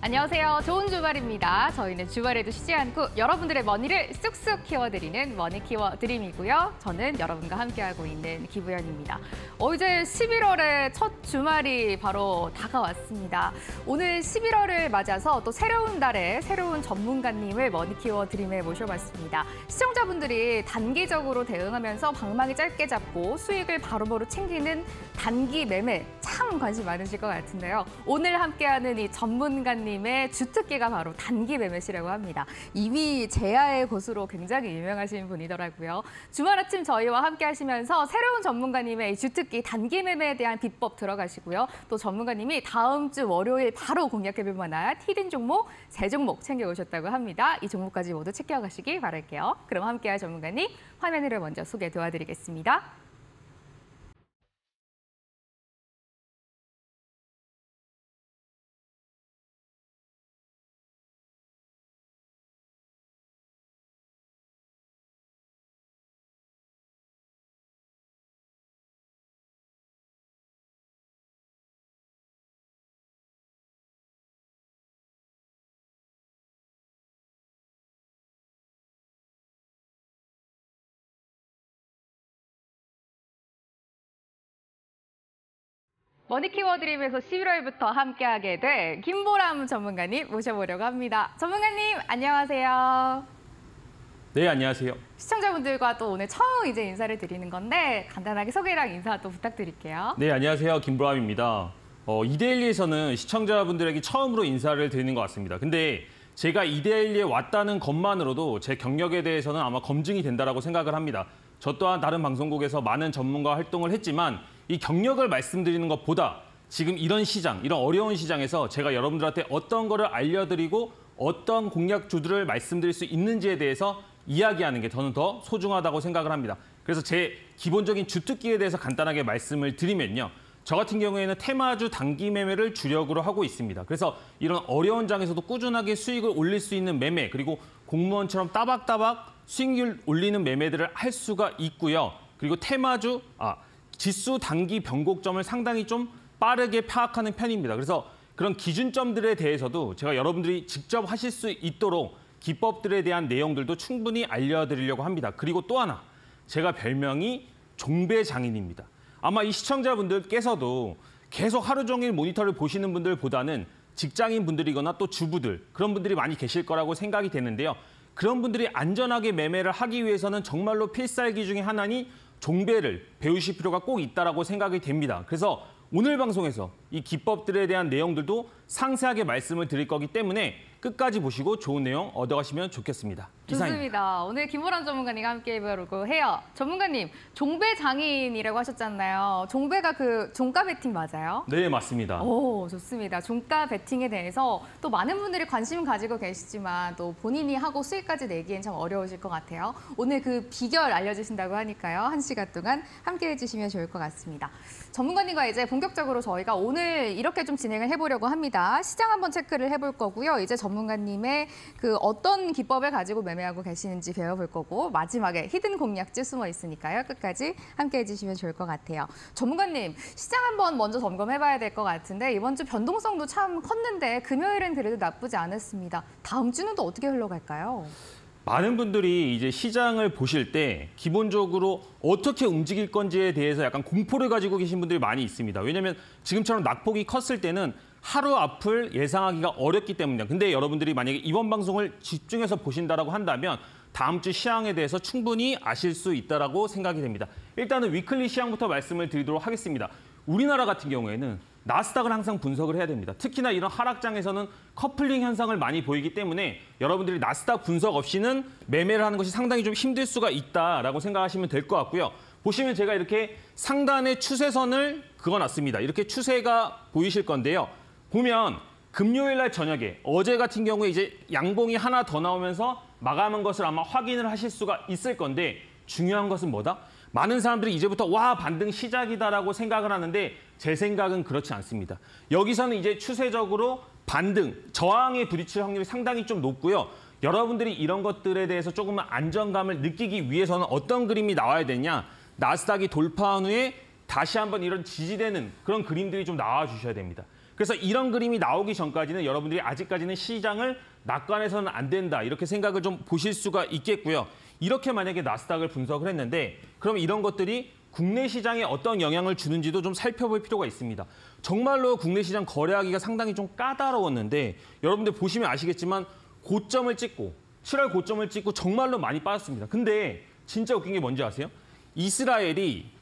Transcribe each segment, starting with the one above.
안녕하세요. 좋은 주말입니다. 저희는 주말에도 쉬지 않고 여러분들의 money를 쑥쑥 키워드리는 머니 키워 드림이고요. 저는 여러분과 함께하고 있는 기부연입니다. 어, 이제 11월의 첫 주말이 바로 다가왔습니다. 오늘 11월을 맞아서 또 새로운 달에 새로운 전문가님을 머니 키워 드림에 모셔봤습니다. 시청자분들이 단기적으로 대응하면서 방망이 짧게 잡고 수익을 바로바로 챙기는 단기 매매 참 관심 많으실 것 같은데요. 오늘 함께하는 이 전문가님 의 주특기가 바로 단기 매매시라고 합니다. 이미 제야의 곳으로 굉장히 유명하신 분이더라고요. 주말 아침 저희와 함께 하시면서 새로운 전문가님의 이 주특기 단기 매매에 대한 비법 들어가시고요. 또 전문가님이 다음 주 월요일 바로 공략해볼 만한 히든 종목 세 종목 챙겨오셨다고 합니다. 이 종목까지 모두 챙겨가시기 바랄게요. 그럼 함께할 전문가님 화면으로 먼저 소개 도와드리겠습니다. 머니 키워드림에서 11월부터 함께하게 될 김보람 전문가님 모셔보려고 합니다. 전문가님 안녕하세요. 네, 안녕하세요. 시청자분들과 또 오늘 처음 이제 인사를 드리는 건데 간단하게 소개랑 인사 또 부탁드릴게요. 네, 안녕하세요. 김보람입니다. 어, 이데일리에서는 시청자분들에게 처음으로 인사를 드리는 것 같습니다. 근데 제가 이데일리에 왔다는 것만으로도 제 경력에 대해서는 아마 검증이 된다고 생각을 합니다. 저 또한 다른 방송국에서 많은 전문가 활동을 했지만 이 경력을 말씀드리는 것보다 지금 이런 시장, 이런 어려운 시장에서 제가 여러분들한테 어떤 거를 알려드리고 어떤 공략 주들을 말씀드릴 수 있는지에 대해서 이야기하는 게 저는 더 소중하다고 생각을 합니다. 그래서 제 기본적인 주특기에 대해서 간단하게 말씀을 드리면요. 저 같은 경우에는 테마주 단기 매매를 주력으로 하고 있습니다. 그래서 이런 어려운 장에서도 꾸준하게 수익을 올릴 수 있는 매매 그리고 공무원처럼 따박따박 수익률 올리는 매매들을 할 수가 있고요. 그리고 테마주, 아, 지수 단기 변곡점을 상당히 좀 빠르게 파악하는 편입니다. 그래서 그런 기준점들에 대해서도 제가 여러분들이 직접 하실 수 있도록 기법들에 대한 내용들도 충분히 알려드리려고 합니다. 그리고 또 하나, 제가 별명이 종배 장인입니다. 아마 이 시청자분들께서도 계속 하루 종일 모니터를 보시는 분들보다는 직장인 분들이거나 또 주부들 그런 분들이 많이 계실 거라고 생각이 되는데요. 그런 분들이 안전하게 매매를 하기 위해서는 정말로 필살기 중에 하나니 종배를 배우실 필요가 꼭 있다라고 생각이 됩니다. 그래서 오늘 방송에서 이 기법들에 대한 내용들도 상세하게 말씀을 드릴 거기 때문에 끝까지 보시고 좋은 내용 얻어가시면 좋겠습니다. 이상입니다. 좋습니다. 오늘 김보란 전문가님과 함께 해보려고 해요. 전문가님, 종배 장인이라고 하셨잖아요. 종배가 그 종가 베팅 맞아요? 네, 맞습니다. 오, 좋습니다. 종가 베팅에 대해서 또 많은 분들이 관심 가지고 계시지만 또 본인이 하고 수익까지 내기엔 참 어려우실 것 같아요. 오늘 그 비결 알려주신다고 하니까요. 한 시간 동안 함께 해주시면 좋을 것 같습니다. 전문가님과 이제 본격적으로 저희가 오늘 이렇게 좀 진행을 해보려고 합니다. 시장 한번 체크를 해볼 거고요. 이제 전 문가님의 그 어떤 기법을 가지고 매매하고 계시는지 배워볼 거고 마지막에 히든 공략지 숨어 있으니까요. 끝까지 함께 해 주시면 좋을 것 같아요. 전문가님, 시장 한번 먼저 점검해봐야 될 것 같은데 이번 주 변동성도 참 컸는데 금요일은 그래도 나쁘지 않았습니다. 다음 주는 또 어떻게 흘러갈까요? 많은 분들이 이제 시장을 보실 때 기본적으로 어떻게 움직일 건지에 대해서 약간 공포를 가지고 계신 분들이 많이 있습니다. 왜냐하면 지금처럼 낙폭이 컸을 때는 하루 앞을 예상하기가 어렵기 때문이다. 근데 여러분들이 만약에 이번 방송을 집중해서 보신다라고 한다면 다음 주 시황에 대해서 충분히 아실 수 있다라고 생각이 됩니다. 일단은 위클리 시황부터 말씀을 드리도록 하겠습니다. 우리나라 같은 경우에는 나스닥을 항상 분석을 해야 됩니다. 특히나 이런 하락장에서는 커플링 현상을 많이 보이기 때문에 여러분들이 나스닥 분석 없이는 매매를 하는 것이 상당히 좀 힘들 수가 있다라고 생각하시면 될 것 같고요. 보시면 제가 이렇게 상단에 추세선을 그어놨습니다. 이렇게 추세가 보이실 건데요. 보면 금요일 날 저녁에 어제 같은 경우에 이제 양봉이 하나 더 나오면서 마감한 것을 아마 확인을 하실 수가 있을 건데 중요한 것은 뭐다? 많은 사람들이 이제부터 와 반등 시작이다라고 생각을 하는데 제 생각은 그렇지 않습니다. 여기서는 이제 추세적으로 반등, 저항에 부딪힐 확률이 상당히 좀 높고요. 여러분들이 이런 것들에 대해서 조금만 안정감을 느끼기 위해서는 어떤 그림이 나와야 되냐? 나스닥이 돌파한 후에 다시 한번 이런 지지되는 그런 그림들이 좀 나와 주셔야 됩니다. 그래서 이런 그림이 나오기 전까지는 여러분들이 아직까지는 시장을 낙관해서는 안 된다 이렇게 생각을 좀 보실 수가 있겠고요. 이렇게 만약에 나스닥을 분석을 했는데 그럼 이런 것들이 국내 시장에 어떤 영향을 주는지도 좀 살펴볼 필요가 있습니다. 정말로 국내 시장 거래하기가 상당히 좀 까다로웠는데 여러분들 보시면 아시겠지만 고점을 찍고 7월 고점을 찍고 정말로 많이 빠졌습니다. 근데 진짜 웃긴 게 뭔지 아세요? 이스라엘이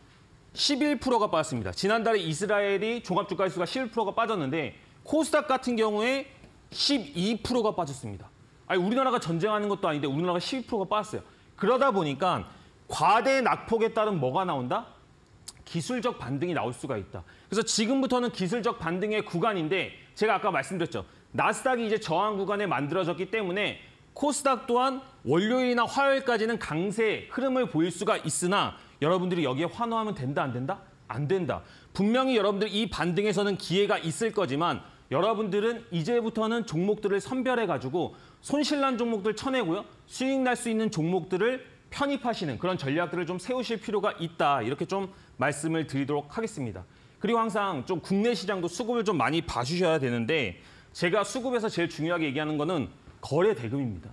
11%가 빠졌습니다. 지난달에 이스라엘이 종합주가지수가 11%가 빠졌는데 코스닥 같은 경우에 12%가 빠졌습니다. 아니 우리나라가 전쟁하는 것도 아닌데 우리나라가 12%가 빠졌어요. 그러다 보니까 과대 낙폭에 따른 뭐가 나온다? 기술적 반등이 나올 수가 있다. 그래서 지금부터는 기술적 반등의 구간인데 제가 아까 말씀드렸죠. 나스닥이 이제 저항 구간에 만들어졌기 때문에 코스닥 또한 월요일이나 화요일까지는 강세 흐름을 보일 수가 있으나 여러분들이 여기에 환호하면 된다 안 된다? 안 된다. 분명히 여러분들 이 반등에서는 기회가 있을 거지만 여러분들은 이제부터는 종목들을 선별해 가지고 손실난 종목들 쳐내고요. 수익 날 수 있는 종목들을 편입하시는 그런 전략들을 좀 세우실 필요가 있다. 이렇게 좀 말씀을 드리도록 하겠습니다. 그리고 항상 좀 국내 시장도 수급을 좀 많이 봐주셔야 되는데 제가 수급에서 제일 중요하게 얘기하는 거는 거래 대금입니다.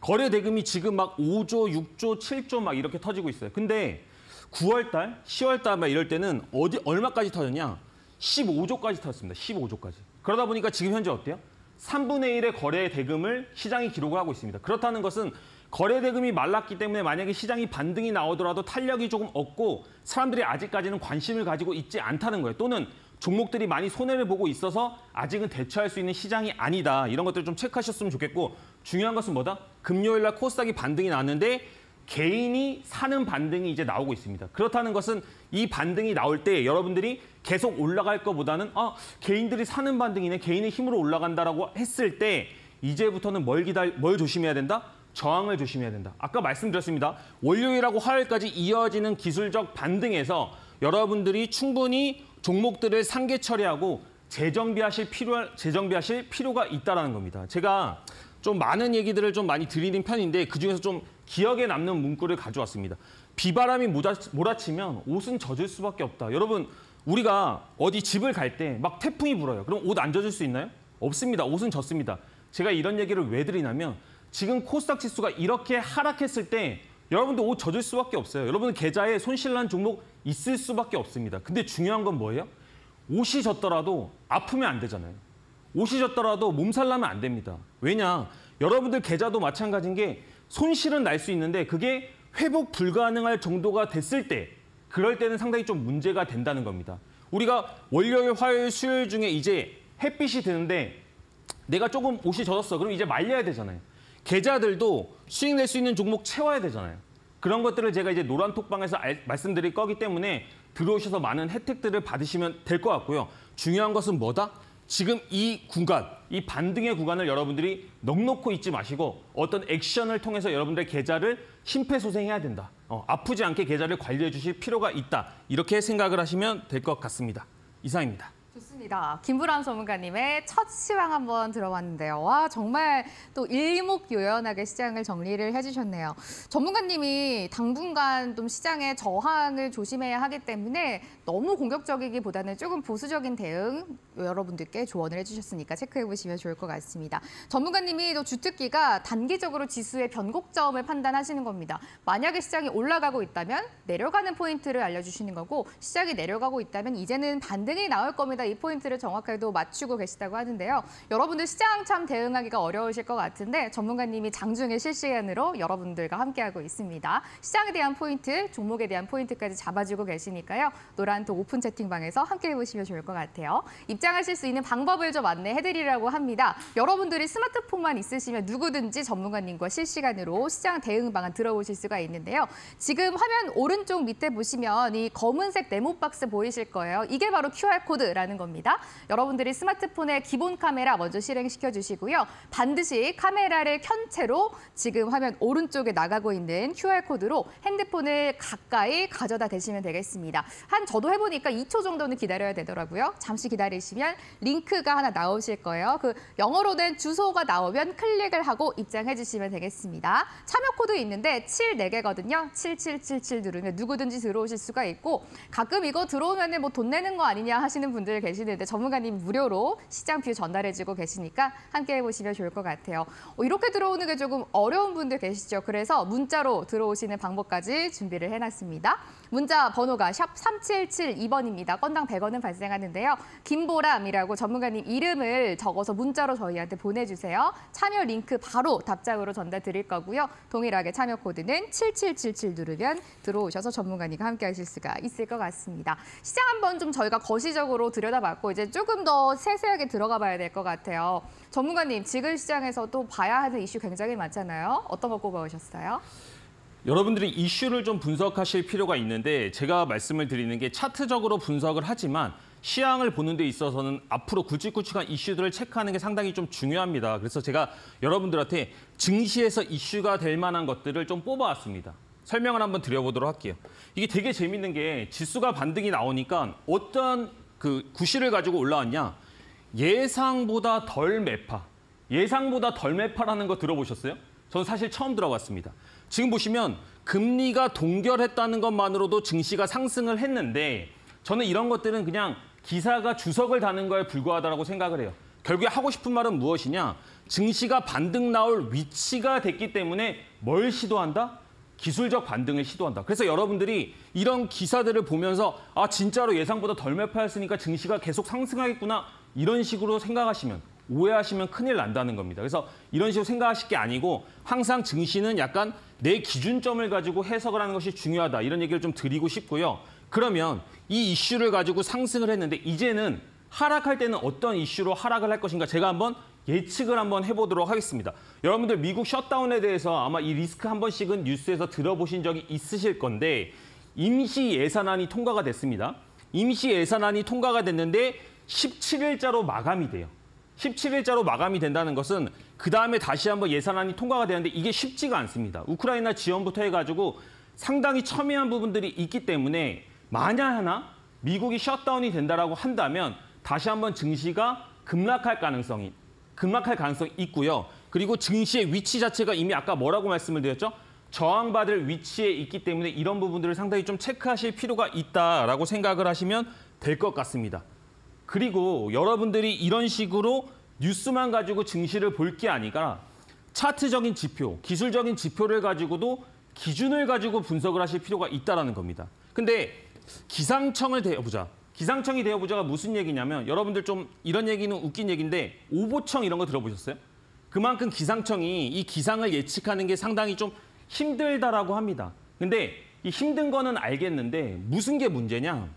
거래 대금이 지금 막 5조, 6조, 7조 막 이렇게 터지고 있어요. 근데 9월 달, 10월 달 막 이럴 때는 어디 얼마까지 터졌냐? 15조까지 터졌습니다. 15조까지. 그러다 보니까 지금 현재 어때요? 3분의 1의 거래 대금을 시장이 기록을 하고 있습니다. 그렇다는 것은 거래 대금이 말랐기 때문에 만약에 시장이 반등이 나오더라도 탄력이 조금 없고 사람들이 아직까지는 관심을 가지고 있지 않다는 거예요. 또는 종목들이 많이 손해를 보고 있어서 아직은 대처할 수 있는 시장이 아니다. 이런 것들 좀 체크하셨으면 좋겠고 중요한 것은 뭐다? 금요일 날 코스닥이 반등이 나는데 개인이 사는 반등이 이제 나오고 있습니다. 그렇다는 것은 이 반등이 나올 때 여러분들이 계속 올라갈 것보다는 아, 개인들이 사는 반등이네. 개인의 힘으로 올라간다라고 했을 때 이제부터는 뭘 기다려 뭘 조심해야 된다? 저항을 조심해야 된다. 아까 말씀드렸습니다. 월요일하고 화요일까지 이어지는 기술적 반등에서 여러분들이 충분히 종목들을 상계 처리하고 재정비하실 필요 재정비하실 필요가 있다라는 겁니다. 제가 좀 많은 얘기들을 좀 많이 드리는 편인데 그중에서 좀 기억에 남는 문구를 가져왔습니다. 비바람이 몰아치면 옷은 젖을 수밖에 없다. 여러분 우리가 어디 집을 갈 때 막 태풍이 불어요. 그럼 옷 안 젖을 수 있나요? 없습니다. 옷은 젖습니다. 제가 이런 얘기를 왜 드리냐면 지금 코스닥 지수가 이렇게 하락했을 때 여러분들 옷 젖을 수밖에 없어요. 여러분 계좌에 손실난 종목 있을 수밖에 없습니다. 근데 중요한 건 뭐예요? 옷이 젖더라도 아프면 안 되잖아요. 옷이 젖더라도 몸살 나면 안 됩니다. 왜냐? 여러분들 계좌도 마찬가지인 게 손실은 날 수 있는데 그게 회복 불가능할 정도가 됐을 때 그럴 때는 상당히 좀 문제가 된다는 겁니다. 우리가 월요일, 화요일, 수요일 중에 이제 햇빛이 드는데 내가 조금 옷이 젖었어. 그럼 이제 말려야 되잖아요. 계좌들도 수익 낼 수 있는 종목 채워야 되잖아요. 그런 것들을 제가 이제 노란 톡방에서 알, 말씀드릴 거기 때문에 들어오셔서 많은 혜택들을 받으시면 될 것 같고요. 중요한 것은 뭐다? 지금 이 구간, 이 반등의 구간을 여러분들이 넉넉히 잊지 마시고 어떤 액션을 통해서 여러분들의 계좌를 심폐소생해야 된다. 어, 아프지 않게 계좌를 관리해 주실 필요가 있다. 이렇게 생각을 하시면 될 것 같습니다. 이상입니다. 좋습니다. 김부람 전문가님의 첫 시황 한번 들어봤는데요. 와 정말 또 일목요연하게 시장을 정리를 해주셨네요. 전문가님이 당분간 좀 시장의 저항을 조심해야 하기 때문에 너무 공격적이기보다는 조금 보수적인 대응 여러분들께 조언을 해주셨으니까 체크해 보시면 좋을 것 같습니다. 전문가님이 또 주특기가 단기적으로 지수의 변곡점을 판단하시는 겁니다. 만약에 시장이 올라가고 있다면 내려가는 포인트를 알려주시는 거고 시장이 내려가고 있다면 이제는 반등이 나올 겁니다. 이 포인트 를 정확하게도 맞추고 계시다고 하는데요. 여러분들 시장 참 대응하기가 어려우실 것 같은데 전문가님이 장중에 실시간으로 여러분들과 함께하고 있습니다. 시장에 대한 포인트, 종목에 대한 포인트까지 잡아주고 계시니까요. 노란톡 오픈 채팅방에서 함께 해 보시면 좋을 것 같아요. 입장하실 수 있는 방법을 좀 안내해드리려고 합니다. 여러분들이 스마트폰만 있으시면 누구든지 전문가님과 실시간으로 시장 대응 방안 들어보실 수가 있는데요. 지금 화면 오른쪽 밑에 보시면 이 검은색 네모 박스 보이실 거예요. 이게 바로 QR코드라는 겁니다. 여러분들이 스마트폰에 기본 카메라 먼저 실행시켜 주시고요. 반드시 카메라를 켠 채로 지금 화면 오른쪽에 나가고 있는 QR코드로 핸드폰을 가까이 가져다 대시면 되겠습니다. 한 저도 해보니까 2초 정도는 기다려야 되더라고요. 잠시 기다리시면 링크가 하나 나오실 거예요. 그 영어로 된 주소가 나오면 클릭을 하고 입장해 주시면 되겠습니다. 참여 코드 있는데 7 4개거든요. 7777 누르면 누구든지 들어오실 수가 있고 가끔 이거 들어오면 뭐 돈 내는 거 아니냐 하시는 분들 계시는데 있는데 전문가님 무료로 시장 view 전달해주고 계시니까 함께 해보시면 좋을 것 같아요. 어, 이렇게 들어오는 게 조금 어려운 분들 계시죠. 그래서 문자로 들어오시는 방법까지 준비를 해놨습니다. 문자 번호가 샵 3772번입니다. 건당 100원은 발생하는데요. 김보람이라고 전문가님 이름을 적어서 문자로 저희한테 보내주세요. 참여 링크 바로 답장으로 전달 드릴 거고요. 동일하게 참여 코드는 7777 누르면 들어오셔서 전문가님과 함께 하실 수가 있을 것 같습니다. 시장 한번 좀 저희가 거시적으로 들여다봤고 이제 조금 더 세세하게 들어가 봐야 될 것 같아요. 전문가님, 지금 시장에서 또 봐야 하는 이슈 굉장히 많잖아요. 어떤 거 꼽아오셨어요? 여러분들이 이슈를 좀 분석하실 필요가 있는데 제가 말씀을 드리는 게 차트적으로 분석을 하지만 시황을 보는 데 있어서는 앞으로 굵직굵직한 이슈들을 체크하는 게 상당히 좀 중요합니다. 그래서 제가 여러분들한테 증시에서 이슈가 될 만한 것들을 좀 뽑아왔습니다. 설명을 한번 드려보도록 할게요. 이게 되게 재밌는 게 지수가 반등이 나오니까 어떤 그 구실을 가지고 올라왔냐? 예상보다 덜 매파. 예상보다 덜 매파라는 거 들어보셨어요? 저는 사실 처음 들어봤습니다. 지금 보시면 금리가 동결했다는 것만으로도 증시가 상승을 했는데 저는 이런 것들은 그냥 기사가 주석을 다는 거에 불과하다고 생각을 해요. 결국에 하고 싶은 말은 무엇이냐? 증시가 반등 나올 위치가 됐기 때문에 뭘 시도한다? 기술적 반등을 시도한다. 그래서 여러분들이 이런 기사들을 보면서 아 진짜로 예상보다 덜 매파였으니까 증시가 계속 상승하겠구나 이런 식으로 생각하시면 오해하시면 큰일 난다는 겁니다. 그래서 이런 식으로 생각하실 게 아니고 항상 증시는 약간 내 기준점을 가지고 해석을 하는 것이 중요하다. 이런 얘기를 좀 드리고 싶고요. 그러면 이 이슈를 가지고 상승을 했는데 이제는 하락할 때는 어떤 이슈로 하락을 할 것인가 제가 한번 예측을 한번 해보도록 하겠습니다. 여러분들 미국 셧다운에 대해서 아마 이 리스크 한 번씩은 뉴스에서 들어보신 적이 있으실 건데 임시 예산안이 통과가 됐습니다. 임시 예산안이 통과가 됐는데 17일자로 마감이 돼요. 17일자로 마감이 된다는 것은 그 다음에 다시 한번 예산안이 통과가 되는데 이게 쉽지가 않습니다. 우크라이나 지원부터 해가지고 상당히 첨예한 부분들이 있기 때문에 만약 하나 미국이 셧다운이 된다라고 한다면 다시 한번 증시가 급락할 가능성이 급락할 가능성이 있고요. 그리고 증시의 위치 자체가 이미 아까 뭐라고 말씀을 드렸죠? 저항받을 위치에 있기 때문에 이런 부분들을 상당히 좀 체크하실 필요가 있다라고 생각을 하시면 될 것 같습니다. 그리고 여러분들이 이런 식으로 뉴스만 가지고 증시를 볼 게 아니라 차트적인 지표, 기술적인 지표를 가지고도 기준을 가지고 분석을 하실 필요가 있다는 겁니다. 근데 기상청을 대어보자. 기상청이 되어보자가 무슨 얘기냐면 여러분들 좀 이런 얘기는 웃긴 얘기인데 오보청 이런 거 들어보셨어요? 그만큼 기상청이 이 기상을 예측하는 게 상당히 좀 힘들다라고 합니다. 근데 이 힘든 거는 알겠는데 무슨 게 문제냐?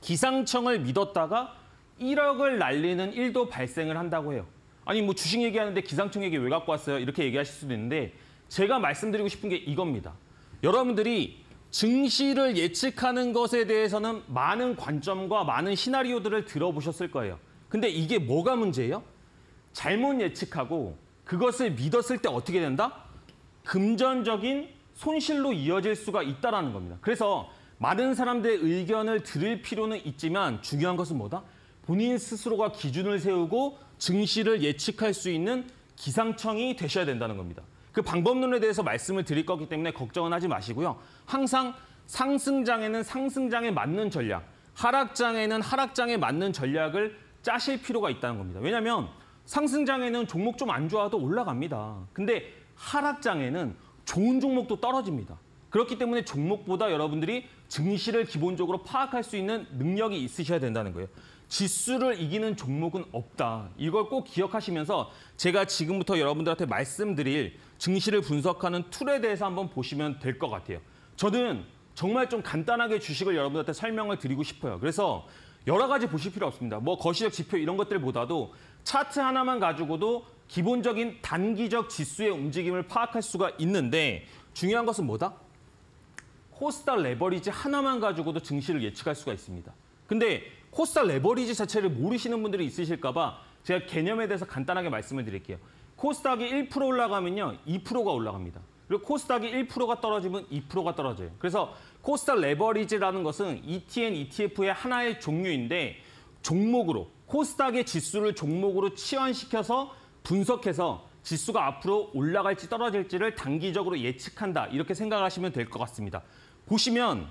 기상청을 믿었다가 1억을 날리는 일도 발생을 한다고 해요. 아니 뭐 주식 얘기하는데 기상청 얘기 왜 갖고 왔어요? 이렇게 얘기하실 수도 있는데 제가 말씀드리고 싶은 게 이겁니다. 여러분들이 증시를 예측하는 것에 대해서는 많은 관점과 많은 시나리오들을 들어보셨을 거예요. 근데 이게 뭐가 문제예요? 잘못 예측하고 그것을 믿었을 때 어떻게 된다? 금전적인 손실로 이어질 수가 있다는 겁니다. 그래서 많은 사람들의 의견을 들을 필요는 있지만 중요한 것은 뭐다? 본인 스스로가 기준을 세우고 증시를 예측할 수 있는 기상청이 되셔야 된다는 겁니다. 그 방법론에 대해서 말씀을 드릴 거기 때문에 걱정은 하지 마시고요. 항상 상승장에는 상승장에 맞는 전략, 하락장에는 하락장에 맞는 전략을 짜실 필요가 있다는 겁니다. 왜냐하면 상승장에는 종목 좀 안 좋아도 올라갑니다. 근데 하락장에는 좋은 종목도 떨어집니다. 그렇기 때문에 종목보다 여러분들이 증시를 기본적으로 파악할 수 있는 능력이 있으셔야 된다는 거예요. 지수를 이기는 종목은 없다. 이걸 꼭 기억하시면서 제가 지금부터 여러분들한테 말씀드릴 증시를 분석하는 툴에 대해서 한번 보시면 될 것 같아요. 저는 정말 좀 간단하게 주식을 여러분들한테 설명을 드리고 싶어요. 그래서 여러 가지 보실 필요 없습니다. 뭐 거시적 지표 이런 것들보다도 차트 하나만 가지고도 기본적인 단기적 지수의 움직임을 파악할 수가 있는데 중요한 것은 뭐다? 코스닥 레버리지 하나만 가지고도 증시를 예측할 수가 있습니다. 근데 코스닥 레버리지 자체를 모르시는 분들이 있으실까 봐 제가 개념에 대해서 간단하게 말씀을 드릴게요. 코스닥이 1% 올라가면요. 2%가 올라갑니다. 그리고 코스닥이 1%가 떨어지면 2%가 떨어져요. 그래서 코스닥 레버리지라는 것은 ETN, ETF의 하나의 종류인데 종목으로 코스닥의 지수를 종목으로 치환시켜서 분석해서 지수가 앞으로 올라갈지 떨어질지를 단기적으로 예측한다. 이렇게 생각하시면 될 것 같습니다. 보시면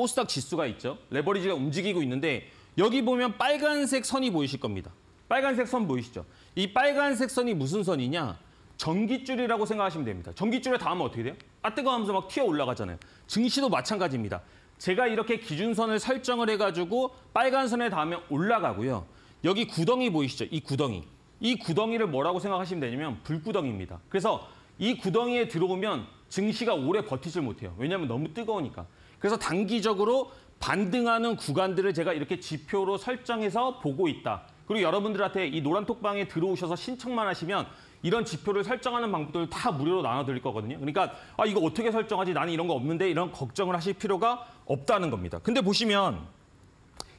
코스닥 지수가 있죠. 레버리지가 움직이고 있는데 여기 보면 빨간색 선이 보이실 겁니다. 빨간색 선 보이시죠? 이 빨간색 선이 무슨 선이냐? 전기줄이라고 생각하시면 됩니다. 전기줄에 닿으면 어떻게 돼요? 아 뜨거 하면서 막 튀어 올라가잖아요. 증시도 마찬가지입니다. 제가 이렇게 기준선을 설정을 해가지고 빨간 선에 닿으면 올라가고요. 여기 구덩이 보이시죠? 이 구덩이. 이 구덩이를 뭐라고 생각하시면 되냐면 불구덩이입니다. 그래서 이 구덩이에 들어오면 증시가 오래 버티질 못해요. 왜냐하면 너무 뜨거우니까. 그래서 단기적으로 반등하는 구간들을 제가 이렇게 지표로 설정해서 보고 있다. 그리고 여러분들한테 이 노란 톡방에 들어오셔서 신청만 하시면 이런 지표를 설정하는 방법들을 다 무료로 나눠드릴 거거든요. 그러니까 아 이거 어떻게 설정하지? 나는 이런 거 없는데 이런 걱정을 하실 필요가 없다는 겁니다. 근데 보시면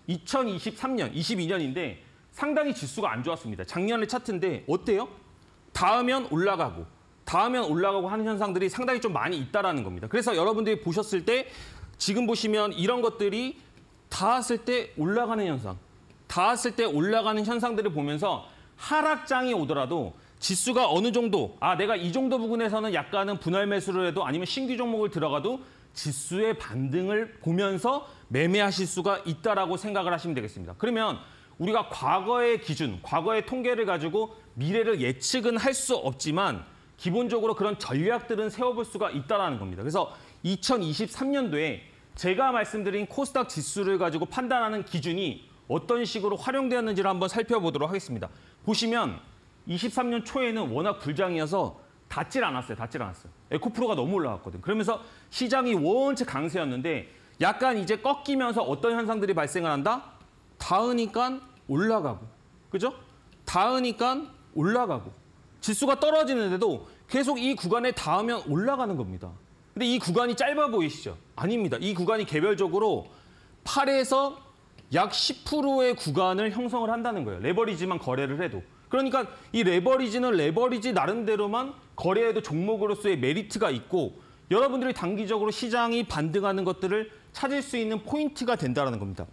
2023년, 22년인데 상당히 지수가 안 좋았습니다. 작년의 차트인데 어때요? 닿으면 올라가고 닿으면 올라가고 하는 현상들이 상당히 좀 많이 있다라는 겁니다. 그래서 여러분들이 보셨을 때 지금 보시면 이런 것들이 닿았을 때 올라가는 현상, 닿았을 때 올라가는 현상들을 보면서 하락장이 오더라도 지수가 어느 정도, 아, 내가 이 정도 부분에서는 약간은 분할 매수를 해도 아니면 신규 종목을 들어가도 지수의 반등을 보면서 매매하실 수가 있다라고 생각을 하시면 되겠습니다. 그러면 우리가 과거의 기준, 과거의 통계를 가지고 미래를 예측은 할 수 없지만 기본적으로 그런 전략들은 세워볼 수가 있다는 겁니다. 그래서 2023년도에 제가 말씀드린 코스닥 지수를 가지고 판단하는 기준이 어떤 식으로 활용되었는지를 한번 살펴보도록 하겠습니다. 보시면 23년 초에는 워낙 불장이어서 닿질 않았어요. 닿질 않았어요. 에코프로가 너무 올라갔거든. 그러면서 시장이 원체 강세였는데 약간 이제 꺾이면서 어떤 현상들이 발생을 한다? 닿으니까 올라가고. 그죠? 닿으니까 올라가고. 지수가 떨어지는데도 계속 이 구간에 닿으면 올라가는 겁니다. 근데 이 구간이 짧아 보이시죠? 아닙니다. 이 구간이 개별적으로 8에서 약 10%의 구간을 형성을 한다는 거예요. 레버리지만 거래를 해도. 그러니까 이 레버리지는 레버리지 나름대로만 거래해도 종목으로서의 메리트가 있고 여러분들이 단기적으로 시장이 반등하는 것들을 찾을 수 있는 포인트가 된다는 겁니다.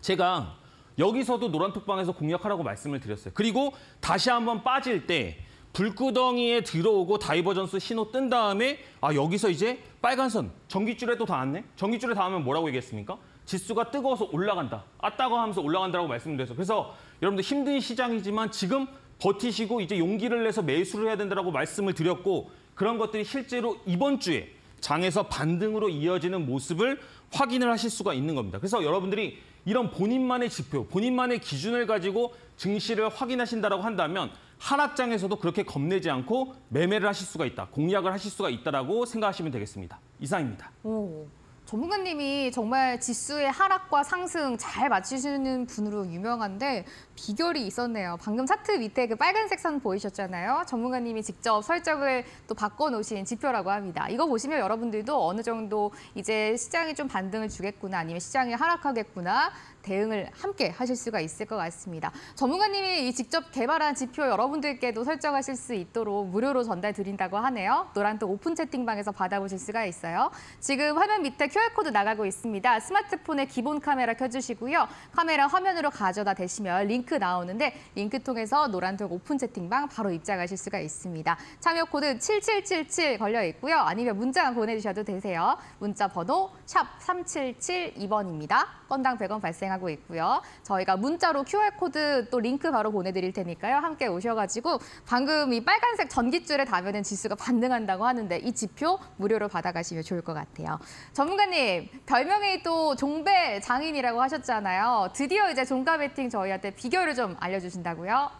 제가 여기서도 노란톡방에서 공략하라고 말씀을 드렸어요. 그리고 다시 한번 빠질 때 불구덩이에 들어오고 divergence 신호 뜬 다음에 아 여기서 이제 빨간 선 전기줄에도 닿았네. 전기줄에 닿으면 뭐라고 얘기했습니까? 지수가 뜨거워서 올라간다. 아 따거 하면서 올라간다고 말씀드렸어요. 그래서 여러분들 힘든 시장이지만 지금 버티시고 이제 용기를 내서 매수를 해야 된다고 말씀을 드렸고 그런 것들이 실제로 이번 주에 장에서 반등으로 이어지는 모습을 확인을 하실 수가 있는 겁니다. 그래서 여러분들이 이런 본인만의 지표, 본인만의 기준을 가지고 증시를 확인하신다고 한다면 하락장에서도 그렇게 겁내지 않고 매매를 하실 수가 있다, 공략을 하실 수가 있다라고 생각하시면 되겠습니다. 이상입니다. 오. 전문가님이 정말 지수의 하락과 상승 잘 맞추시는 분으로 유명한데 비결이 있었네요. 방금 차트 밑에 그 빨간색 선 보이셨잖아요. 전문가님이 직접 설정을 또 바꿔놓으신 지표라고 합니다. 이거 보시면 여러분들도 어느 정도 이제 시장이 좀 반등을 주겠구나 아니면 시장이 하락하겠구나 대응을 함께 하실 수가 있을 것 같습니다. 전문가님이 이 직접 개발한 지표 여러분들께도 설정하실 수 있도록 무료로 전달 드린다고 하네요. 노란톡 오픈 채팅방에서 받아보실 수가 있어요. 지금 화면 밑에 QR코드 나가고 있습니다. 스마트폰의 기본 카메라 켜주시고요. 카메라 화면으로 가져다 대시면 링크 나오는데 링크 통해서 노란톡 오픈 채팅방 바로 입장하실 수가 있습니다. 참여 코드 7777 걸려 있고요. 아니면 문자 보내주셔도 되세요. 문자 번호 샵 3772번입니다. 건당 100원 발생하고 있고요. 저희가 문자로 QR코드 또 링크 바로 보내드릴 테니까요. 함께 오셔가지고 방금 이 빨간색 전기줄에 닿으면 지수가 반등한다고 하는데 이 지표 무료로 받아가시면 좋을 것 같아요. 전문가님, 별명이 또 종배 장인이라고 하셨잖아요. 드디어 이제 종가 베팅 저희한테 비결을 좀 알려주신다고요?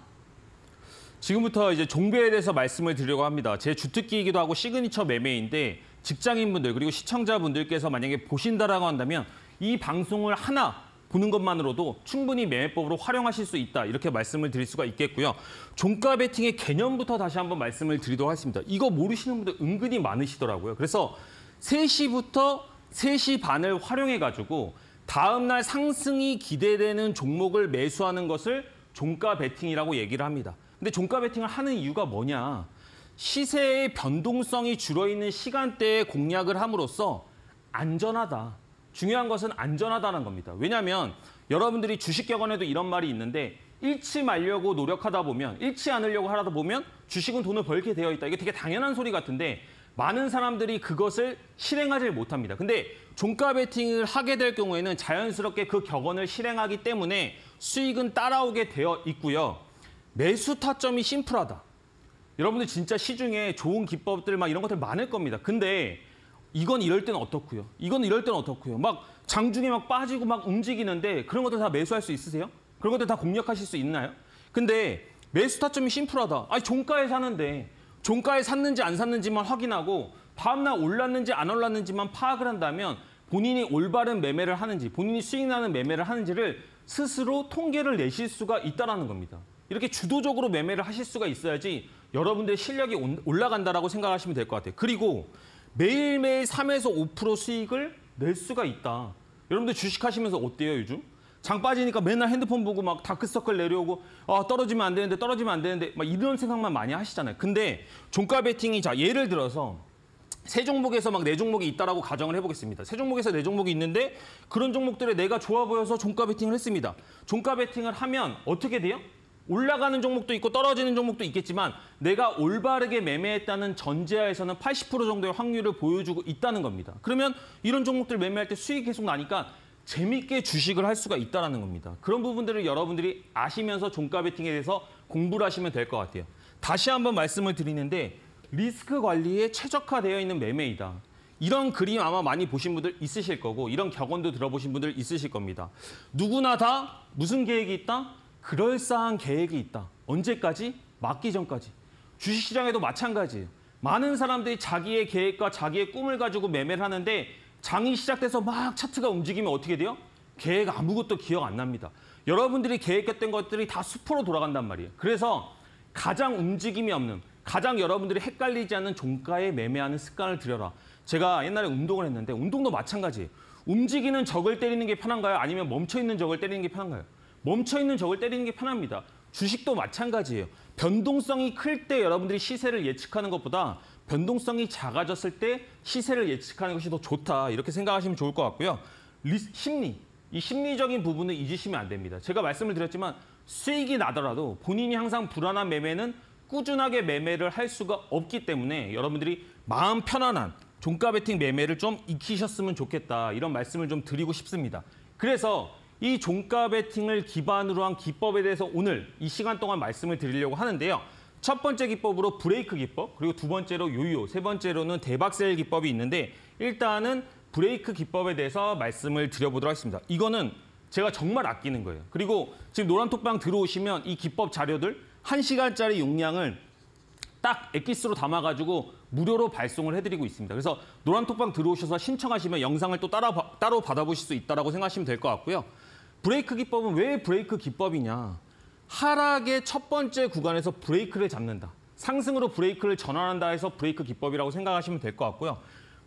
지금부터 이제 종배에 대해서 말씀을 드리려고 합니다. 제 주특기이기도 하고 시그니처 매매인데 직장인분들 그리고 시청자분들께서 만약에 보신다라고 한다면 이 방송을 하나 보는 것만으로도 충분히 매매법으로 활용하실 수 있다 이렇게 말씀을 드릴 수가 있겠고요. 종가 베팅의 개념부터 다시 한번 말씀을 드리도록 하겠습니다. 이거 모르시는 분들 은근히 많으시더라고요. 그래서 3시부터 3시 반을 활용해가지고 다음 날 상승이 기대되는 종목을 매수하는 것을 종가 베팅이라고 얘기를 합니다. 근데 종가 베팅을 하는 이유가 뭐냐? 시세의 변동성이 줄어있는 시간대에 공략을 함으로써 안전하다. 중요한 것은 안전하다는 겁니다. 왜냐하면 여러분들이 주식 격언에도 이런 말이 있는데 잃지 말려고 노력하다 보면 잃지 않으려고 하다 보면 주식은 돈을 벌게 되어 있다. 이게 되게 당연한 소리 같은데 많은 사람들이 그것을 실행하지 못합니다. 근데 종가 베팅을 하게 될 경우에는 자연스럽게 그 격언을 실행하기 때문에 수익은 따라오게 되어 있고요. 매수 타점이 심플하다. 여러분들 진짜 시중에 좋은 기법들 막 이런 것들 많을 겁니다. 근데 이건 이럴 때는 어떻고요? 이건 이럴 때는 어떻고요? 막 장중에 막 빠지고 막 움직이는데 그런 것들 다 매수할 수 있으세요? 그런 것들 다 공략하실 수 있나요? 근데 매수 타점이 심플하다. 아니 종가에 사는데 종가에 샀는지 안 샀는지만 확인하고 다음날 올랐는지 안 올랐는지만 파악을 한다면 본인이 올바른 매매를 하는지 본인이 수익 나는 매매를 하는지를 스스로 통계를 내실 수가 있다는 겁니다. 이렇게 주도적으로 매매를 하실 수가 있어야지 여러분들의 실력이 올라간다라고 생각하시면 될 것 같아요. 그리고 매일매일 3에서 5% 수익을 낼 수가 있다. 여러분들 주식하시면서 어때요, 요즘? 장 빠지니까 맨날 핸드폰 보고 막 다크서클 내려오고 아 떨어지면 안 되는데 떨어지면 안 되는데 막 이런 생각만 많이 하시잖아요. 근데 종가 베팅이 자 예를 들어서 세 종목에서 막 네 종목이 있다라고 가정을 해보겠습니다. 세 종목에서 네 종목이 있는데 그런 종목들에 내가 좋아 보여서 종가 베팅을 했습니다. 종가 베팅을 하면 어떻게 돼요? 올라가는 종목도 있고 떨어지는 종목도 있겠지만 내가 올바르게 매매했다는 전제하에서는 80% 정도의 확률을 보여주고 있다는 겁니다. 그러면 이런 종목들 매매할 때 수익이 계속 나니까 재밌게 주식을 할 수가 있다는 겁니다. 그런 부분들을 여러분들이 아시면서 종가 베팅에 대해서 공부를 하시면 될 것 같아요. 다시 한번 말씀을 드리는데 리스크 관리에 최적화되어 있는 매매이다. 이런 그림 아마 많이 보신 분들 있으실 거고 이런 격언도 들어보신 분들 있으실 겁니다. 누구나 다 무슨 계획이 있다? 그럴싸한 계획이 있다. 언제까지? 맞기 전까지. 주식시장에도 마찬가지예요. 많은 사람들이 자기의 계획과 자기의 꿈을 가지고 매매를 하는데 장이 시작돼서 막 차트가 움직이면 어떻게 돼요? 계획 아무것도 기억 안 납니다. 여러분들이 계획했던 것들이 다 수포로 돌아간단 말이에요. 그래서 가장 움직임이 없는, 가장 여러분들이 헷갈리지 않는 종가에 매매하는 습관을 들여라. 제가 옛날에 운동을 했는데 운동도 마찬가지예요. 움직이는 적을 때리는 게 편한가요? 아니면 멈춰있는 적을 때리는 게 편한가요? 멈춰있는 적을 때리는 게 편합니다. 주식도 마찬가지예요. 변동성이 클 때 여러분들이 시세를 예측하는 것보다 변동성이 작아졌을 때 시세를 예측하는 것이 더 좋다. 이렇게 생각하시면 좋을 것 같고요. 리, 심리, 이 심리적인 부분을 잊으시면 안 됩니다. 제가 말씀을 드렸지만 수익이 나더라도 본인이 항상 불안한 매매는 꾸준하게 매매를 할 수가 없기 때문에 여러분들이 마음 편안한 종가 베팅 매매를 좀 익히셨으면 좋겠다. 이런 말씀을 좀 드리고 싶습니다. 그래서 이 종가 베팅을 기반으로 한 기법에 대해서 오늘 이 시간 동안 말씀을 드리려고 하는데요. 첫 번째 기법으로 브레이크 기법, 그리고 두 번째로 요요, 세 번째로는 대박셀 기법이 있는데 일단은 브레이크 기법에 대해서 말씀을 드려보도록 하겠습니다. 이거는 제가 정말 아끼는 거예요. 그리고 지금 노란톡방 들어오시면 이 기법 자료들 한시간짜리 용량을 딱 엑기스로 담아가지고 무료로 발송을 해드리고 있습니다. 그래서 노란톡방 들어오셔서 신청하시면 영상을 또 따라, 따로 받아보실 수 있다고 생각하시면 될 것 같고요. 브레이크 기법은 왜 브레이크 기법이냐? 하락의 첫 번째 구간에서 브레이크를 잡는다. 상승으로 브레이크를 전환한다 해서 브레이크 기법이라고 생각하시면 될 것 같고요.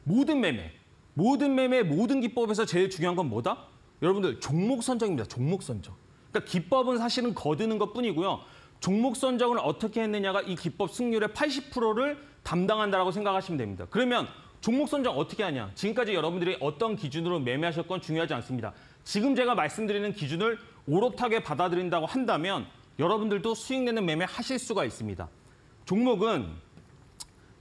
모든 매매, 모든 매매, 모든 기법에서 제일 중요한 건 뭐다? 여러분들 종목 선정입니다. 종목 선정. 그러니까 기법은 사실은 거드는 것뿐이고요. 종목 선정을 어떻게 했느냐가 이 기법 승률의 80%를 담당한다라고 생각하시면 됩니다. 그러면 종목 선정 어떻게 하냐? 지금까지 여러분들이 어떤 기준으로 매매하셨건 중요하지 않습니다. 지금 제가 말씀드리는 기준을 오롯하게 받아들인다고 한다면 여러분들도 수익 내는 매매 하실 수가 있습니다. 종목은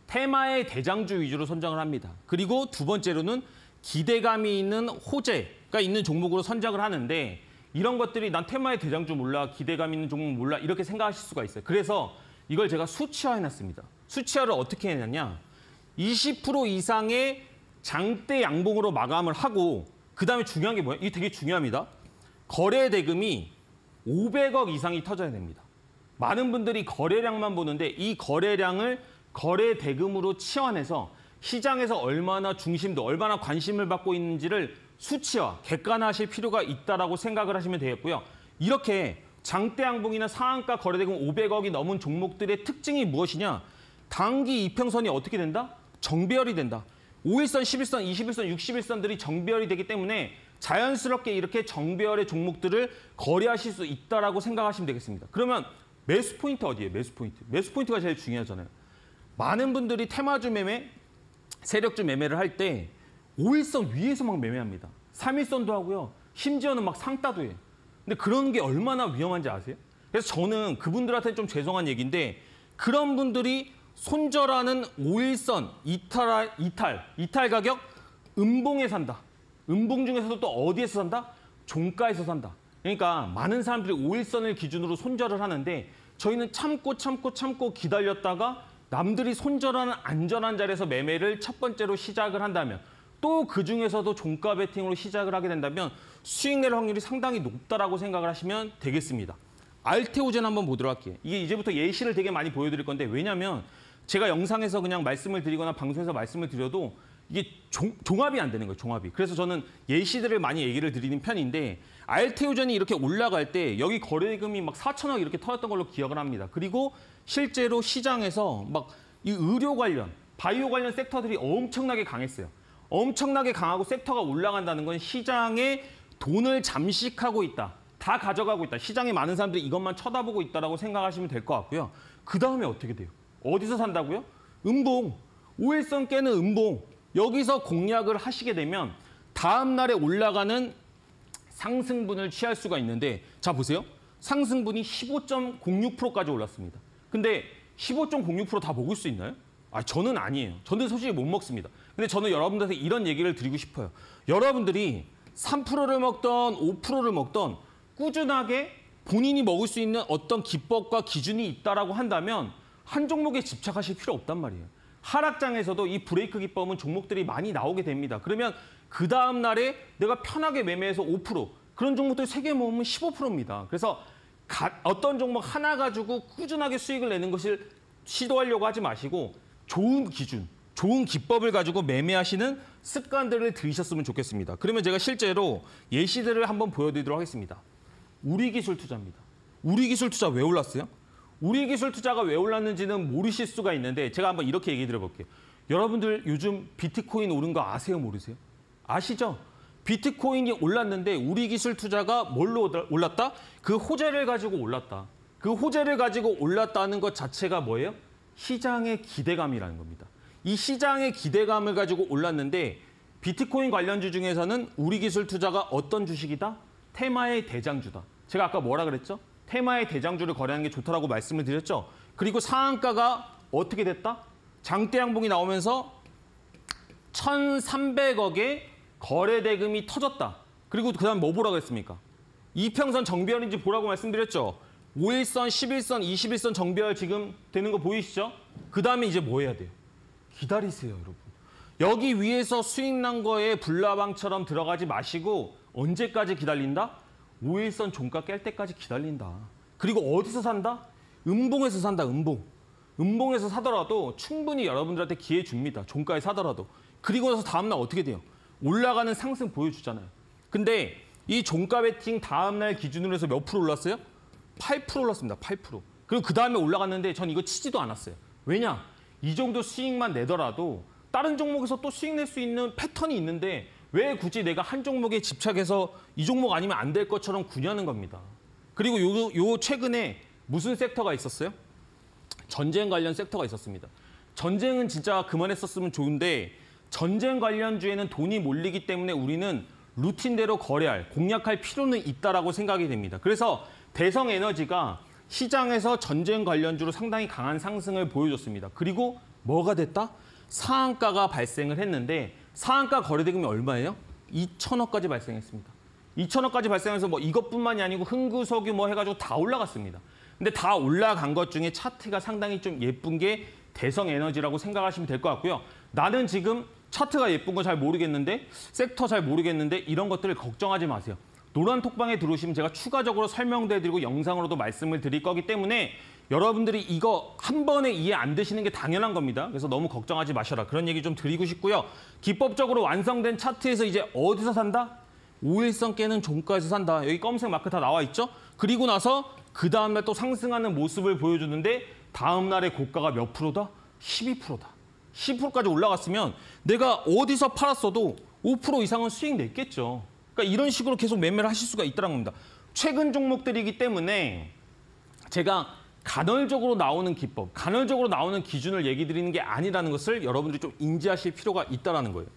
테마의 대장주 위주로 선정을 합니다. 그리고 두 번째로는 기대감이 있는 호재가 있는 종목으로 선정을 하는데 이런 것들이 난 테마의 대장주 몰라, 기대감 있는 종목 몰라 이렇게 생각하실 수가 있어요. 그래서 이걸 제가 수치화해놨습니다. 수치화를 어떻게 해놨냐? 20% 이상의 장대 양봉으로 마감을 하고 그 다음에 중요한 게 뭐예요? 이게 되게 중요합니다. 거래 대금이 500억 이상이 터져야 됩니다. 많은 분들이 거래량만 보는데 이 거래량을 거래 대금으로 치환해서 시장에서 얼마나 중심도, 얼마나 관심을 받고 있는지를 수치화, 객관화하실 필요가 있다라고 생각을 하시면 되겠고요. 이렇게 장대 양봉이나 상한가 거래 대금 500억이 넘은 종목들의 특징이 무엇이냐? 단기 이평선이 어떻게 된다? 정배열이 된다. 5일선, 11선, 21선, 60일선들이 정배열이 되기 때문에 자연스럽게 이렇게 정배열의 종목들을 거래하실 수 있다라고 생각하시면 되겠습니다. 그러면 매수 포인트 어디예요? 매수 포인트. 매수 포인트가 제일 중요하잖아요. 많은 분들이 테마주 매매, 세력주 매매를 할때 5일선 위에서 막 매매합니다. 3일선도 하고요. 심지어는 막 상따도 해요. 근데 그런 게 얼마나 위험한지 아세요? 그래서 저는 그분들한테 좀 죄송한 얘기인데 그런 분들이 손절하는 5일선 이탈, 이탈, 이탈 가격 음봉에 산다. 음봉 중에서도 또 어디에서 산다? 종가에서 산다. 그러니까 많은 사람들이 5일선을 기준으로 손절을 하는데 저희는 참고 참고 참고 기다렸다가 남들이 손절하는 안전한 자리에서 매매를 첫 번째로 시작을 한다면 또 그중에서도 종가 베팅으로 시작을 하게 된다면 수익 낼 확률이 상당히 높다라고 생각을 하시면 되겠습니다. 알테오젠 한번 보도록 할게요. 이게 이제부터 예시를 되게 많이 보여드릴 건데 왜냐하면 제가 영상에서 그냥 말씀을 드리거나 방송에서 말씀을 드려도 이게 종, 종합이 안 되는 거예요, 종합이. 그래서 저는 예시들을 많이 얘기를 드리는 편인데 알테오젠이 이렇게 올라갈 때 여기 거래금이 막 4천억 이렇게 터졌던 걸로 기억을 합니다. 그리고 실제로 시장에서 막 이 의료 관련, 바이오 관련 섹터들이 엄청나게 강했어요. 엄청나게 강하고 섹터가 올라간다는 건 시장에 돈을 잠식하고 있다. 다 가져가고 있다. 시장에 많은 사람들이 이것만 쳐다보고 있다라고 생각하시면 될 것 같고요. 그 다음에 어떻게 돼요? 어디서 산다고요? 음봉. 오일선 깨는 음봉. 여기서 공략을 하시게 되면 다음 날에 올라가는 상승분을 취할 수가 있는데 자 보세요. 상승분이 15.06%까지 올랐습니다. 근데 15.06%다 먹을 수 있나요? 아 저는 아니에요. 저는 솔직히 못 먹습니다. 근데 저는 여러분들한테 이런 얘기를 드리고 싶어요. 여러분들이 3%를 먹던 5%를 먹던 꾸준하게 본인이 먹을 수 있는 어떤 기법과 기준이 있다라고 한다면 한 종목에 집착하실 필요 없단 말이에요. 하락장에서도 이 브레이크 기법은 종목들이 많이 나오게 됩니다. 그러면 그 다음 날에 내가 편하게 매매해서 5% 그런 종목들 세 개 모으면 15%입니다. 그래서 가, 어떤 종목 하나 가지고 꾸준하게 수익을 내는 것을 시도하려고 하지 마시고 좋은 기준, 좋은 기법을 가지고 매매하시는 습관들을 들이셨으면 좋겠습니다. 그러면 제가 실제로 예시들을 한번 보여드리도록 하겠습니다. 우리 기술 투자입니다. 우리 기술 투자 왜 올랐어요? 우리 기술 투자가 왜 올랐는지는 모르실 수가 있는데 제가 한번 이렇게 얘기 드려볼게요. 여러분들 요즘 비트코인 오른 거 아세요 모르세요? 아시죠? 비트코인이 올랐는데 우리 기술 투자가 뭘로 올랐다? 그 호재를 가지고 올랐다. 그 호재를 가지고 올랐다는 것 자체가 뭐예요? 시장의 기대감이라는 겁니다. 이 시장의 기대감을 가지고 올랐는데 비트코인 관련주 중에서는 우리 기술 투자가 어떤 주식이다? 테마의 대장주다. 제가 아까 뭐라 그랬죠? 테마의 대장주를 거래하는 게 좋다라고 말씀을 드렸죠. 그리고 상한가가 어떻게 됐다? 장대 양봉이 나오면서 1,300억의 거래 대금이 터졌다. 그리고 그다음 뭐 보라고 했습니까? 이평선 정비열인지 보라고 말씀드렸죠. 5일선, 11선, 21선 정비열 지금 되는 거 보이시죠? 그다음에 이제 뭐 해야 돼요? 기다리세요, 여러분. 여기 위에서 수익 난 거에 불나방처럼 들어가지 마시고 언제까지 기다린다? 5일선 종가 깰 때까지 기다린다. 그리고 어디서 산다? 음봉에서 산다, 음봉. 음봉에서 사더라도 충분히 여러분들한테 기회 줍니다. 종가에 사더라도. 그리고 나서 다음날 어떻게 돼요? 올라가는 상승 보여주잖아요. 근데 이 종가 베팅 다음날 기준으로 해서 몇 프로 올랐어요? 8% 올랐습니다. 8%. 그리고 그 다음에 올라갔는데 전 이거 치지도 않았어요. 왜냐? 이 정도 수익만 내더라도 다른 종목에서 또 수익 낼 수 있는 패턴이 있는데 왜 굳이 내가 한 종목에 집착해서 이 종목 아니면 안 될 것처럼 구냐는 겁니다. 그리고 요, 요 최근에 무슨 섹터가 있었어요? 전쟁 관련 섹터가 있었습니다. 전쟁은 진짜 그만했었으면 좋은데 전쟁 관련주에는 돈이 몰리기 때문에 우리는 루틴대로 거래할, 공략할 필요는 있다라고 생각이 됩니다. 그래서 대성에너지가 시장에서 전쟁 관련주로 상당히 강한 상승을 보여줬습니다. 그리고 뭐가 됐다? 상한가가 발생을 했는데 상한가 거래대금이 얼마예요? 2천억까지 발생했습니다. 2천억까지 발생해서 뭐 이것뿐만이 아니고 흥구석유 뭐 해가지고 다 올라갔습니다. 근데 다 올라간 것 중에 차트가 상당히 좀 예쁜 게 대성에너지라고 생각하시면 될 것 같고요. 나는 지금 차트가 예쁜 거 잘 모르겠는데 섹터 잘 모르겠는데 이런 것들을 걱정하지 마세요. 노란 톡방에 들어오시면 제가 추가적으로 설명도 해드리고 영상으로도 말씀을 드릴 거기 때문에 여러분들이 이거 한 번에 이해 안 되시는 게 당연한 겁니다. 그래서 너무 걱정하지 마셔라. 그런 얘기 좀 드리고 싶고요. 기법적으로 완성된 차트에서 이제 어디서 산다? 5일선 깨는 종가에서 산다. 여기 검은색 마크 다 나와 있죠? 그리고 나서 그 다음날 또 상승하는 모습을 보여주는데 다음 날의 고가가 몇 프로다? 12%다. 10%까지 올라갔으면 내가 어디서 팔았어도 5% 이상은 수익 냈겠죠. 그러니까 이런 식으로 계속 매매를 하실 수가 있다는 겁니다. 최근 종목들이기 때문에 제가 간헐적으로 나오는 기법, 간헐적으로 나오는 기준을 얘기 드리는 게 아니라는 것을 여러분들이 좀 인지하실 필요가 있다는 거예요.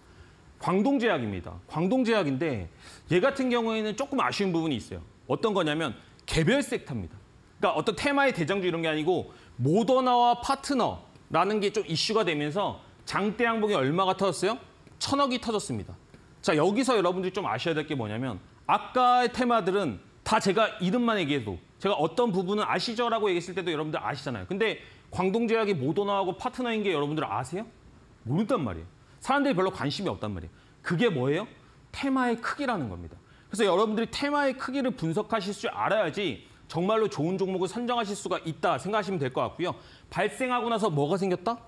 광동제약입니다. 광동제약인데 얘 같은 경우에는 조금 아쉬운 부분이 있어요. 어떤 거냐면 개별 섹터입니다. 그러니까 어떤 테마의 대장주 이런 게 아니고 모더나와 파트너 라는 게 좀 이슈가 되면서 장대 양봉이 얼마가 터졌어요? 천억이 터졌습니다. 자, 여기서 여러분들이 좀 아셔야 될 게 뭐냐면 아까의 테마들은 다 제가 이름만 얘기해도 제가 어떤 부분은 아시죠라고 얘기했을 때도 여러분들 아시잖아요. 근데 광동제약이 모더나하고 파트너인 게 여러분들 아세요? 모른단 말이에요. 사람들이 별로 관심이 없단 말이에요. 그게 뭐예요? 테마의 크기라는 겁니다. 그래서 여러분들이 테마의 크기를 분석하실 줄 알아야지 정말로 좋은 종목을 선정하실 수가 있다 생각하시면 될 것 같고요. 발생하고 나서 뭐가 생겼다?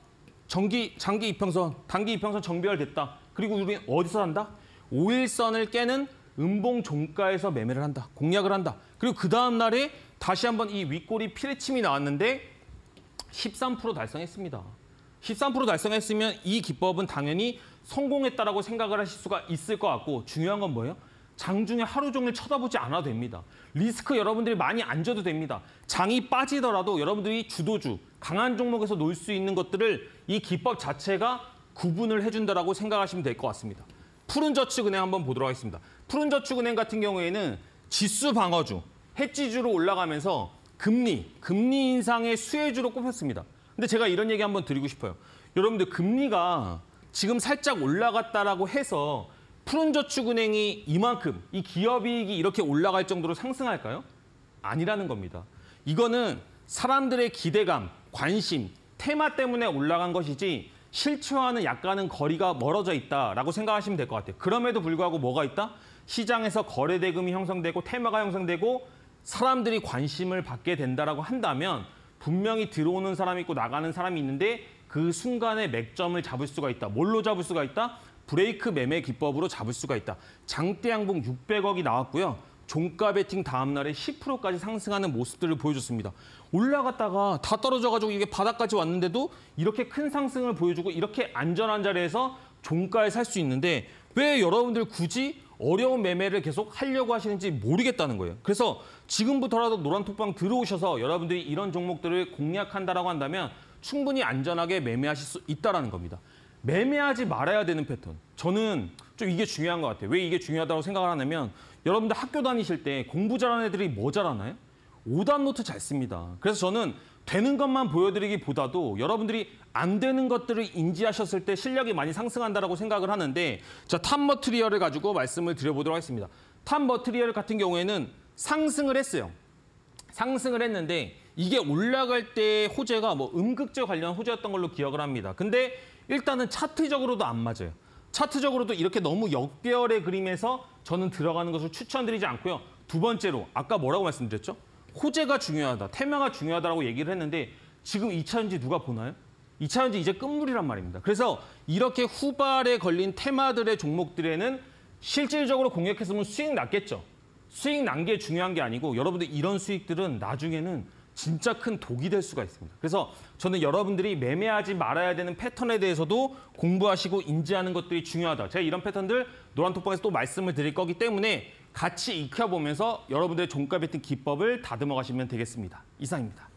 전기, 장기 이평선, 단기 이평선 정비열됐다. 그리고 우리는 어디서 한다? 5일선을 깨는 음봉 종가에서 매매를 한다. 공략을 한다. 그리고 그 다음 날에 다시 한번 이 윗꼬리 피레침이 나왔는데 13% 달성했습니다. 13% 달성했으면 이 기법은 당연히 성공했다라고 생각을 하실 수가 있을 것 같고 중요한 건 뭐예요? 장중에 하루 종일 쳐다보지 않아도 됩니다. 리스크 여러분들이 많이 안 져도 됩니다. 장이 빠지더라도 여러분들이 주도주, 강한 종목에서 놀 수 있는 것들을 이 기법 자체가 구분을 해준다라고 생각하시면 될 것 같습니다. 푸른저축은행 한번 보도록 하겠습니다. 푸른저축은행 같은 경우에는 지수 방어주, 해지주로 올라가면서 금리, 금리 인상의 수혜주로 꼽혔습니다. 근데 제가 이런 얘기 한번 드리고 싶어요. 여러분들 금리가 지금 살짝 올라갔다라고 해서 푸른저축은행이 이만큼 이 기업이익이 이렇게 올라갈 정도로 상승할까요? 아니라는 겁니다. 이거는 사람들의 기대감, 관심, 테마 때문에 올라간 것이지 실체와는 약간은 거리가 멀어져 있다라고 생각하시면 될 것 같아요. 그럼에도 불구하고 뭐가 있다? 시장에서 거래 대금이 형성되고 테마가 형성되고 사람들이 관심을 받게 된다라고 한다면 분명히 들어오는 사람이 있고 나가는 사람이 있는데 그 순간에 맥점을 잡을 수가 있다. 뭘로 잡을 수가 있다? 브레이크 매매 기법으로 잡을 수가 있다. 장대 양봉 600억이 나왔고요. 종가 베팅 다음 날에 10%까지 상승하는 모습들을 보여줬습니다. 올라갔다가 다 떨어져가지고 이게 바닥까지 왔는데도 이렇게 큰 상승을 보여주고 이렇게 안전한 자리에서 종가에 살 수 있는데 왜 여러분들 굳이 어려운 매매를 계속 하려고 하시는지 모르겠다는 거예요. 그래서 지금부터라도 노란톡방 들어오셔서 여러분들이 이런 종목들을 공략한다라고 한다면 충분히 안전하게 매매하실 수 있다는 겁니다. 매매하지 말아야 되는 패턴. 저는 좀 이게 중요한 것 같아요. 왜 이게 중요하다고 생각을 하냐면 여러분들 학교 다니실 때 공부 잘하는 애들이 뭐 잘하나요? 오답 노트 잘 씁니다. 그래서 저는 되는 것만 보여드리기보다도 여러분들이 안 되는 것들을 인지하셨을 때 실력이 많이 상승한다고 생각을 하는데 자, 탑 머트리얼을 가지고 말씀을 드려보도록 하겠습니다. 탑 머트리얼 같은 경우에는 상승을 했어요. 상승을 했는데 이게 올라갈 때 호재가 뭐 음극재 관련 호재였던 걸로 기억을 합니다. 근데 일단은 차트적으로도 안 맞아요. 차트적으로도 이렇게 너무 역배열의 그림에서 저는 들어가는 것을 추천드리지 않고요. 두 번째로 아까 뭐라고 말씀드렸죠? 호재가 중요하다, 테마가 중요하다고 얘기를 했는데 지금 2차전지 누가 보나요? 2차전지 이제 끝물이란 말입니다. 그래서 이렇게 후발에 걸린 테마들의 종목들에는 실질적으로 공략했으면 수익 났겠죠. 수익 난 게 중요한 게 아니고 여러분들 이런 수익들은 나중에는 진짜 큰 독이 될 수가 있습니다. 그래서 저는 여러분들이 매매하지 말아야 되는 패턴에 대해서도 공부하시고 인지하는 것들이 중요하다. 제가 이런 패턴들 노란톡방에서 또 말씀을 드릴 거기 때문에 같이 익혀보면서 여러분들의 종가 베팅 기법을 다듬어 가시면 되겠습니다. 이상입니다.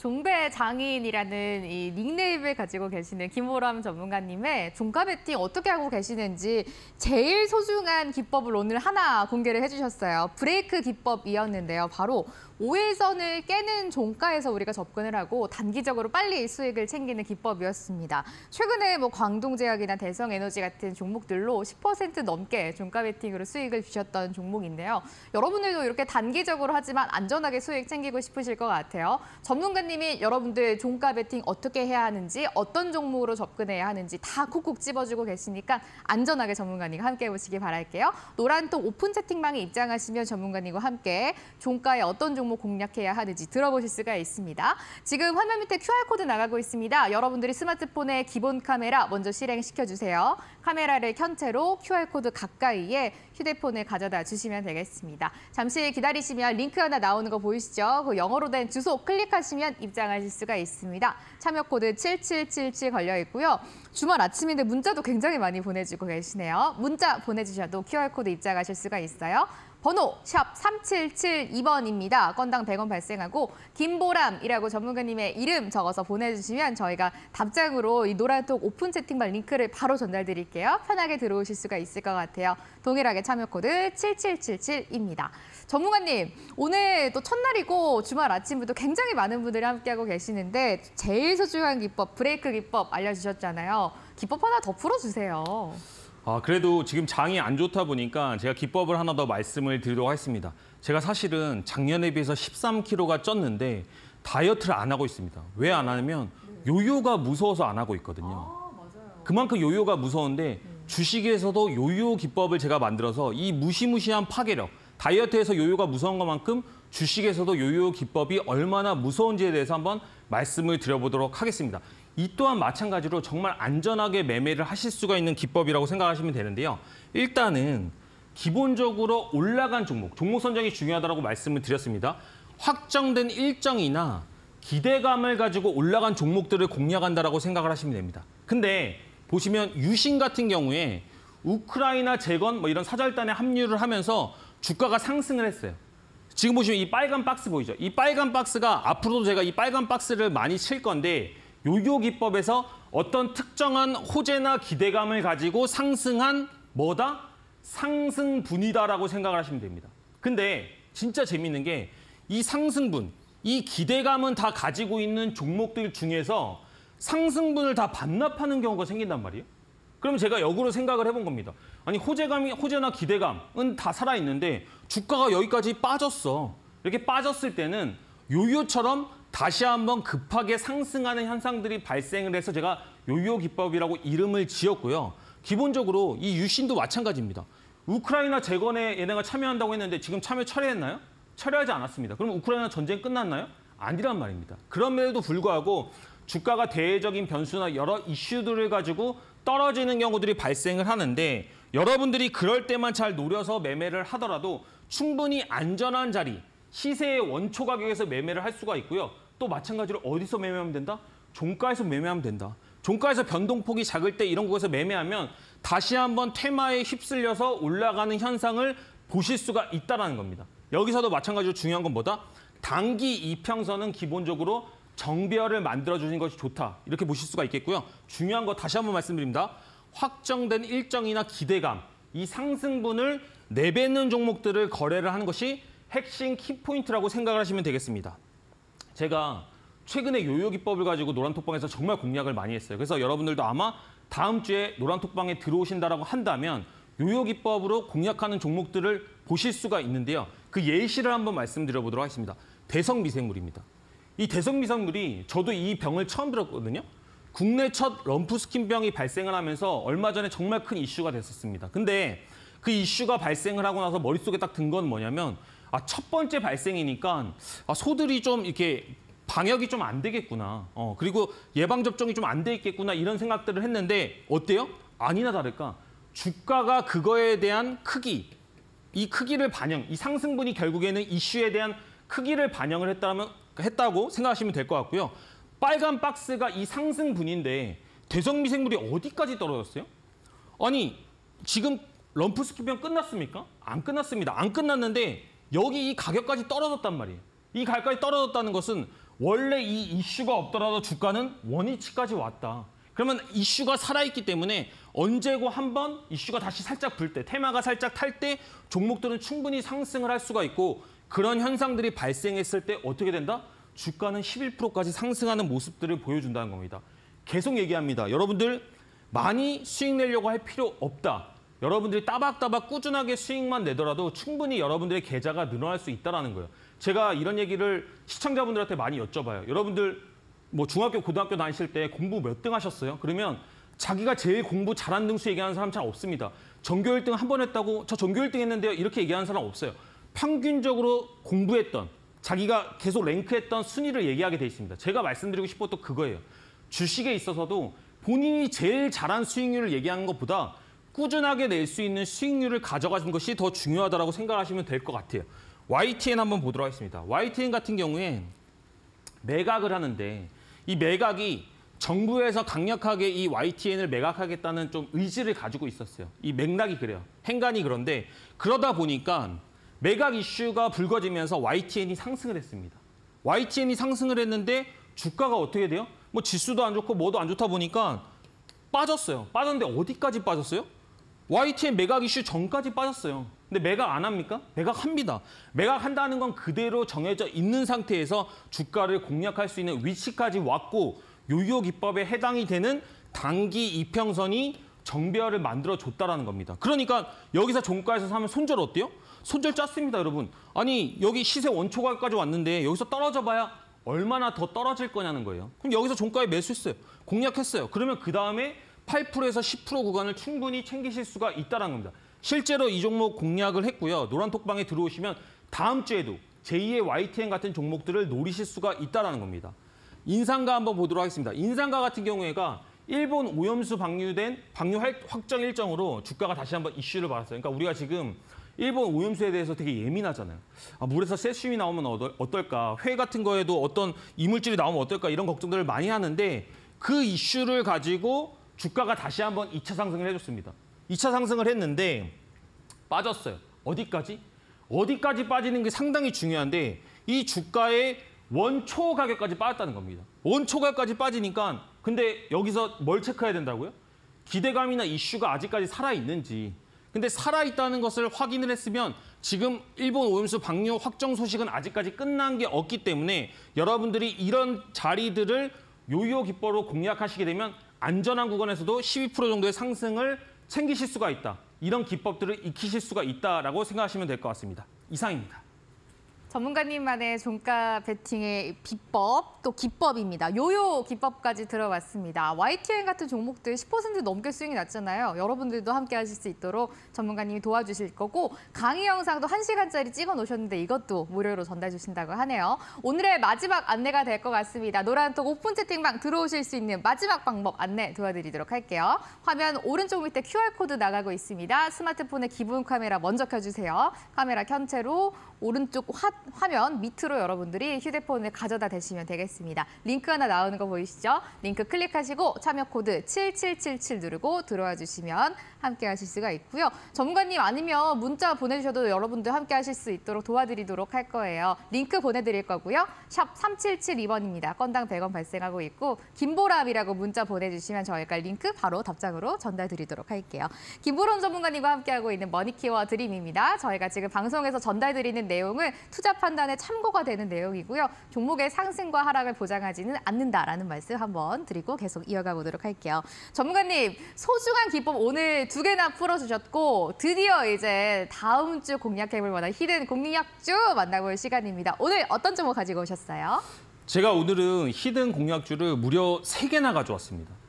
종배 장인이라는 이 닉네임을 가지고 계시는 김호람 전문가님의 종가 베팅 어떻게 하고 계시는지 제일 소중한 기법을 오늘 하나 공개를 해주셨어요. 브레이크 기법이었는데요. 바로 5일선을 깨는 종가에서 우리가 접근을 하고 단기적으로 빨리 수익을 챙기는 기법이었습니다. 최근에 뭐 광동제약이나 대성에너지 같은 종목들로 10% 넘게 종가 베팅으로 수익을 주셨던 종목인데요. 여러분들도 이렇게 단기적으로 하지만 안전하게 수익 챙기고 싶으실 것 같아요. 전문가님이 여러분들 종가 베팅 어떻게 해야 하는지 어떤 종목으로 접근해야 하는지 다 콕콕 집어주고 계시니까 안전하게 전문가님과 함께 해보시기 바랄게요. 노란톡 오픈 채팅방에 입장하시면 전문가님과 함께 종가에 어떤 종목 종목 공략해야 하는지 들어보실 수가 있습니다. 지금 화면 밑에 QR코드 나가고 있습니다. 여러분들이 스마트폰에 기본 카메라 먼저 실행시켜 주세요. 카메라를 켠 채로 QR코드 가까이에 휴대폰을 가져다 주시면 되겠습니다. 잠시 기다리시면 링크 하나 나오는 거 보이시죠? 그 영어로 된 주소 클릭하시면 입장하실 수가 있습니다. 참여 코드 7777 걸려 있고요. 주말 아침인데 문자도 굉장히 많이 보내주고 계시네요. 문자 보내주셔도 QR코드 입장하실 수가 있어요. 번호 샵 3772번입니다. 건당 100원 발생하고 김보람이라고 전문가님의 이름 적어서 보내주시면 저희가 답장으로 이 노란톡 오픈 채팅방 링크를 바로 전달드릴게요. 편하게 들어오실 수가 있을 것 같아요. 동일하게 참여 코드 7777입니다. 전문가님, 오늘 또 첫날이고 주말 아침부터 굉장히 많은 분들이 함께하고 계시는데 제일 소중한 기법, 브레이크 기법 알려주셨잖아요. 기법 하나 더 풀어주세요. 아, 그래도 지금 장이 안 좋다 보니까 제가 기법을 하나 더 말씀을 드리도록 하겠습니다. 제가 사실은 작년에 비해서 13kg가 쪘는데 다이어트를 안 하고 있습니다. 왜 안 하냐면 요요가 무서워서 안 하고 있거든요. 그만큼 요요가 무서운데 주식에서도 요요 기법을 제가 만들어서 이 무시무시한 파괴력, 다이어트에서 요요가 무서운 것만큼 주식에서도 요요 기법이 얼마나 무서운지에 대해서 한번 말씀을 드려보도록 하겠습니다. 이 또한 마찬가지로 정말 안전하게 매매를 하실 수가 있는 기법이라고 생각하시면 되는데요. 일단은 기본적으로 올라간 종목, 종목 선정이 중요하다고 말씀을 드렸습니다. 확정된 일정이나 기대감을 가지고 올라간 종목들을 공략한다라고 생각을 하시면 됩니다. 근데 보시면 유신 같은 경우에 우크라이나 재건 뭐 이런 사절단에 합류를 하면서 주가가 상승을 했어요. 지금 보시면 이 빨간 박스 보이죠? 이 빨간 박스가 앞으로도 제가 이 빨간 박스를 많이 칠 건데 요요 기법에서 어떤 특정한 호재나 기대감을 가지고 상승한 뭐다? 상승분이다라고 생각을 하시면 됩니다. 근데 진짜 재밌는 게 이 상승분, 이 기대감은 다 가지고 있는 종목들 중에서 상승분을 다 반납하는 경우가 생긴단 말이에요. 그럼 제가 역으로 생각을 해본 겁니다. 아니 호재감이 호재나 기대감은 다 살아 있는데 주가가 여기까지 빠졌어. 이렇게 빠졌을 때는 요요처럼 다시 한번 급하게 상승하는 현상들이 발생을 해서 제가 요요 기법이라고 이름을 지었고요. 기본적으로 이 유신도 마찬가지입니다. 우크라이나 재건에 얘네가 참여한다고 했는데 지금 참여 철회했나요? 철회하지 않았습니다. 그럼 우크라이나 전쟁 끝났나요? 아니란 말입니다. 그럼에도 불구하고 주가가 대외적인 변수나 여러 이슈들을 가지고 떨어지는 경우들이 발생을 하는데 여러분들이 그럴 때만 잘 노려서 매매를 하더라도 충분히 안전한 자리, 시세의 원초 가격에서 매매를 할 수가 있고요. 또 마찬가지로 어디서 매매하면 된다? 종가에서 매매하면 된다. 종가에서 변동폭이 작을 때 이런 곳에서 매매하면 다시 한번 테마에 휩쓸려서 올라가는 현상을 보실 수가 있다는 겁니다. 여기서도 마찬가지로 중요한 건 뭐다? 단기 이평선은 기본적으로 정배열을 만들어주는 것이 좋다. 이렇게 보실 수가 있겠고요. 중요한 거 다시 한번 말씀드립니다. 확정된 일정이나 기대감, 이 상승분을 내뱉는 종목들을 거래를 하는 것이 핵심 키포인트라고 생각을 하시면 되겠습니다. 제가 최근에 요요 기법을 가지고 노란톡방에서 정말 공략을 많이 했어요. 그래서 여러분들도 아마 다음 주에 노란톡방에 들어오신다라고 한다면 요요 기법으로 공략하는 종목들을 보실 수가 있는데요. 그 예시를 한번 말씀드려 보도록 하겠습니다. 대성 미생물입니다. 이 대성 미생물이 저도 이 병을 처음 들었거든요. 국내 첫 럼프 스킨병이 발생을 하면서 얼마 전에 정말 큰 이슈가 됐었습니다. 근데 그 이슈가 발생을 하고 나서 머릿속에 딱 든 건 뭐냐면 아, 첫 번째 발생이니까 아, 소들이 좀 이렇게 방역이 좀 안 되겠구나. 어, 그리고 예방 접종이 좀 안 돼 있겠구나 이런 생각들을 했는데 어때요? 아니나 다를까 주가가 그거에 대한 크기, 이 크기를 반영, 이 상승분이 결국에는 이슈에 대한 크기를 반영을 했다면 했다고 생각하시면 될 것 같고요. 빨간 박스가 이 상승분인데 대성미생물이 어디까지 떨어졌어요? 아니 지금 럼프 스키병 끝났습니까? 안 끝났습니다. 안 끝났는데 여기 이 가격까지 떨어졌단 말이에요. 이 가격까지 떨어졌다는 것은 원래 이 이슈가 없더라도 주가는 원위치까지 왔다. 그러면 이슈가 살아있기 때문에 언제고 한 번 이슈가 다시 살짝 불 때, 테마가 살짝 탈 때 종목들은 충분히 상승을 할 수가 있고 그런 현상들이 발생했을 때 어떻게 된다? 주가는 11%까지 상승하는 모습들을 보여준다는 겁니다. 계속 얘기합니다. 여러분들 많이 수익 내려고 할 필요 없다. 여러분들이 따박따박 꾸준하게 수익만 내더라도 충분히 여러분들의 계좌가 늘어날 수 있다는 거예요. 제가 이런 얘기를 시청자분들한테 많이 여쭤봐요. 여러분들 뭐 중학교, 고등학교 다니실 때 공부 몇 등 하셨어요? 그러면 자기가 제일 공부 잘한 등수 얘기하는 사람 잘 없습니다. 전교 1등 한 번 했다고 저 전교 1등 했는데요. 이렇게 얘기하는 사람 없어요. 평균적으로 공부했던 자기가 계속 랭크했던 순위를 얘기하게 돼 있습니다. 제가 말씀드리고 싶었던 그거예요. 주식에 있어서도 본인이 제일 잘한 수익률을 얘기하는 것보다 꾸준하게 낼 수 있는 수익률을 가져가는 것이 더 중요하다고 생각하시면 될 것 같아요. YTN 한번 보도록 하겠습니다. YTN 같은 경우에 매각을 하는데 이 매각이 정부에서 강력하게 이 YTN을 매각하겠다는 좀 의지를 가지고 있었어요. 이 맥락이 그래요. 행간이 그런데 그러다 보니까 매각 이슈가 불거지면서 YTN이 상승을 했습니다. YTN이 상승을 했는데 주가가 어떻게 돼요? 뭐 지수도 안 좋고 뭐도 안 좋다 보니까 빠졌어요. 빠졌는데 어디까지 빠졌어요? YTN 매각 이슈 전까지 빠졌어요. 근데 매각 안 합니까? 매각 합니다. 매각 한다는 건 그대로 정해져 있는 상태에서 주가를 공략할 수 있는 위치까지 왔고 요요 기법에 해당이 되는 단기 이평선이 정배열을 만들어 줬다라는 겁니다. 그러니까 여기서 종가에서 사면 손절 어때요? 손절 짰습니다, 여러분. 아니 여기 시세 원초가까지 왔는데 여기서 떨어져 봐야 얼마나 더 떨어질 거냐는 거예요. 그럼 여기서 종가에 매수했어요. 공략했어요. 그러면 그 다음에 8%에서 10% 구간을 충분히 챙기실 수가 있다는 겁니다. 실제로 이 종목 공략을 했고요. 노란톡방에 들어오시면 다음 주에도 제2의 YTN 같은 종목들을 노리실 수가 있다는 겁니다. 인상가 한번 보도록 하겠습니다. 인상가 같은 경우에가 일본 오염수 방류된 방류 확정 일정으로 주가가 다시 한번 이슈를 받았어요. 그러니까 우리가 지금 일본 오염수에 대해서 되게 예민하잖아요. 아, 물에서 세슘이 나오면 어떨까? 회 같은 거에도 어떤 이물질이 나오면 어떨까? 이런 걱정들을 많이 하는데 그 이슈를 가지고 주가가 다시 한번 2차 상승을 해줬습니다. 2차 상승을 했는데 빠졌어요. 어디까지? 어디까지 빠지는 게 상당히 중요한데 이 주가의 원초 가격까지 빠졌다는 겁니다. 원초 가격까지 빠지니까 근데 여기서 뭘 체크해야 된다고요? 기대감이나 이슈가 아직까지 살아있는지 근데 살아있다는 것을 확인을 했으면 지금 일본 오염수 방류 확정 소식은 아직까지 끝난 게 없기 때문에 여러분들이 이런 자리들을 요요 기법으로 공략하시게 되면 안전한 구간에서도 12% 정도의 상승을 챙기실 수가 있다. 이런 기법들을 익히실 수가 있다라고 생각하시면 될 것 같습니다. 이상입니다. 전문가님만의 종가 베팅의 비법 또 기법입니다. 요요 기법까지 들어봤습니다. YTN 같은 종목들 10% 넘게 수익이 났잖아요. 여러분들도 함께 하실 수 있도록 전문가님이 도와주실 거고 강의 영상도 1시간짜리 찍어 놓으셨는데 이것도 무료로 전달해 주신다고 하네요. 오늘의 마지막 안내가 될 것 같습니다. 노란톡 오픈 채팅방 들어오실 수 있는 마지막 방법 안내 도와드리도록 할게요. 화면 오른쪽 밑에 QR코드 나가고 있습니다. 스마트폰의 기본 카메라 먼저 켜주세요. 카메라 켠 채로 오른쪽 화, 화면 밑으로 여러분들이 휴대폰을 가져다 대시면 되겠습니다. 링크 하나 나오는 거 보이시죠? 링크 클릭하시고 참여 코드 7777 누르고 들어와 주시면 함께 하실 수가 있고요. 전문가님 아니면 문자 보내주셔도 여러분들 함께 하실 수 있도록 도와드리도록 할 거예요. 링크 보내드릴 거고요. 샵 3772번입니다. 건당 100원 발생하고 있고 김보람이라고 문자 보내주시면 저희가 링크 바로 답장으로 전달드리도록 할게요. 김보람 전문가님과 함께하고 있는 머니키워드림입니다. 저희가 지금 방송에서 전달드리는 내용은 투자 판단에 참고가 되는 내용이고요. 종목의 상승과 하락을 보장하지는 않는다라는 말씀 한번 드리고 계속 이어가 보도록 할게요. 전문가님, 소중한 기법 오늘 두 개나 풀어주셨고 드디어 이제 다음 주 공략해볼 만한 hidden 공략주 만나볼 시간입니다. 오늘 어떤 종목 가지고 오셨어요? 제가 오늘은 hidden 공략주를 무려 세개나 가져왔습니다.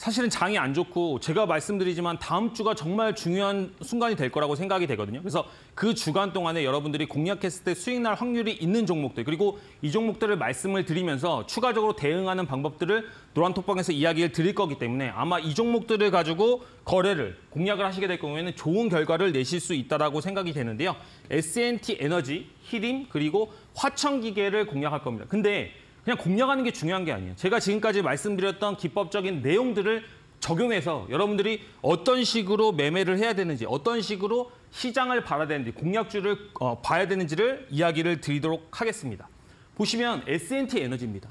사실은 장이 안 좋고 제가 말씀드리지만 다음 주가 정말 중요한 순간이 될 거라고 생각이 되거든요. 그래서 그 주간 동안에 여러분들이 공략했을 때 수익 날 확률이 있는 종목들 그리고 이 종목들을 말씀을 드리면서 추가적으로 대응하는 방법들을 노란톡방에서 이야기를 드릴 거기 때문에 아마 이 종목들을 가지고 거래를 공략을 하시게 될 경우에는 좋은 결과를 내실 수 있다라고 생각이 되는데요. S&T 에너지, 히림 그리고 화천기계를 공략할 겁니다. 근데 그냥 공략하는 게 중요한 게 아니에요. 제가 지금까지 말씀드렸던 기법적인 내용들을 적용해서 여러분들이 어떤 식으로 매매를 해야 되는지, 어떤 식으로 시장을 봐야 되는지, 공략주를 어, 봐야 되는지를 이야기를 드리도록 하겠습니다. 보시면 S&T 에너지입니다.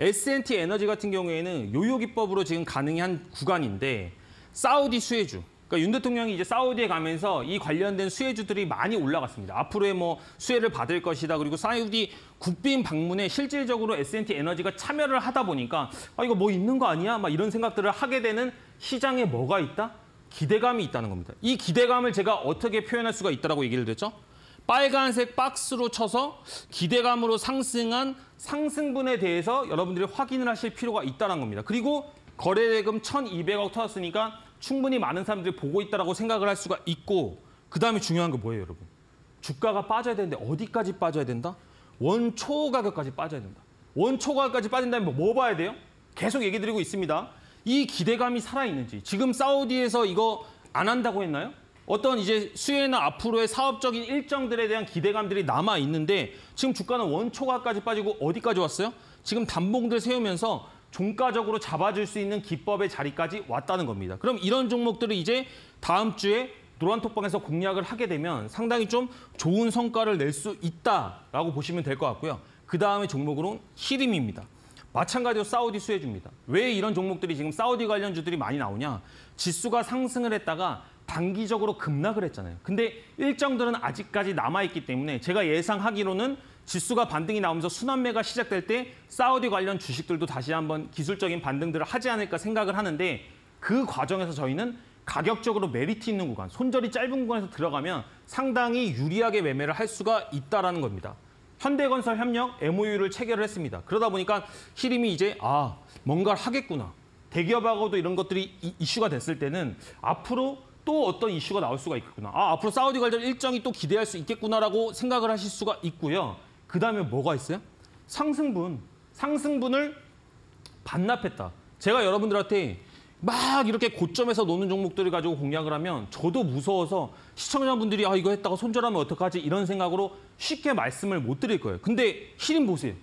S&T 에너지 같은 경우에는 요요 기법으로 지금 가능한 구간인데 사우디 수혜주, 그러니까 윤 대통령이 이제 사우디에 가면서 이 관련된 수혜주들이 많이 올라갔습니다. 앞으로의 뭐 수혜를 받을 것이다. 그리고 사우디 국빈 방문에 실질적으로 S&T 에너지가 참여를 하다 보니까 아 이거 뭐 있는 거 아니야? 막 이런 생각들을 하게 되는 시장에 뭐가 있다? 기대감이 있다는 겁니다. 이 기대감을 제가 어떻게 표현할 수가 있다라고 얘기를 드렸죠? 빨간색 박스로 쳐서 기대감으로 상승한 상승분에 대해서 여러분들이 확인을 하실 필요가 있다는 겁니다. 그리고 거래대금 1,200억 터졌으니까 충분히 많은 사람들이 보고 있다고 생각을 할 수가 있고 그다음에 중요한 거 뭐예요, 여러분? 주가가 빠져야 되는데 어디까지 빠져야 된다? 원초 가격까지 빠져야 된다. 원초 가격까지 빠진다면 뭐 봐야 돼요? 계속 얘기 드리고 있습니다. 이 기대감이 살아있는지. 지금 사우디에서 이거 안 한다고 했나요? 어떤 이제 수혜나 앞으로의 사업적인 일정들에 대한 기대감들이 남아 있는데 지금 주가는 원초가까지 빠지고 어디까지 왔어요? 지금 단봉들 세우면서 종가적으로 잡아줄 수 있는 기법의 자리까지 왔다는 겁니다. 그럼 이런 종목들을 이제 다음 주에 노란톡방에서 공략을 하게 되면 상당히 좀 좋은 성과를 낼 수 있다라고 보시면 될 것 같고요. 그 다음에 종목으로는 히림입니다. 마찬가지로 사우디 수혜주입니다. 왜 이런 종목들이 지금 사우디 관련주들이 많이 나오냐? 지수가 상승을 했다가 단기적으로 급락을 했잖아요. 근데 일정들은 아직까지 남아있기 때문에 제가 예상하기로는 지수가 반등이 나오면서 순환매가 시작될 때 사우디 관련 주식들도 다시 한번 기술적인 반등들을 하지 않을까 생각을 하는데 그 과정에서 저희는 가격적으로 메리트 있는 구간, 손절이 짧은 구간에서 들어가면 상당히 유리하게 매매를 할 수가 있다라는 겁니다. 현대건설 협력 MOU를 체결을 했습니다. 그러다 보니까 히림이 이제 아 뭔가를 하겠구나. 대기업하고도 이런 것들이 이, 이슈가 됐을 때는 앞으로 또 어떤 이슈가 나올 수가 있겠구나. 아 앞으로 사우디 관련 일정이 또 기대할 수 있겠구나라고 생각을 하실 수가 있고요. 그 다음에 뭐가 있어요? 상승분. 상승분을 반납했다. 제가 여러분들한테 막 이렇게 고점에서 노는 종목들을 가지고 공략을 하면 저도 무서워서 시청자분들이 아 이거 했다가 손절하면 어떡하지 이런 생각으로 쉽게 말씀을 못 드릴 거예요. 근데 히림 보세요.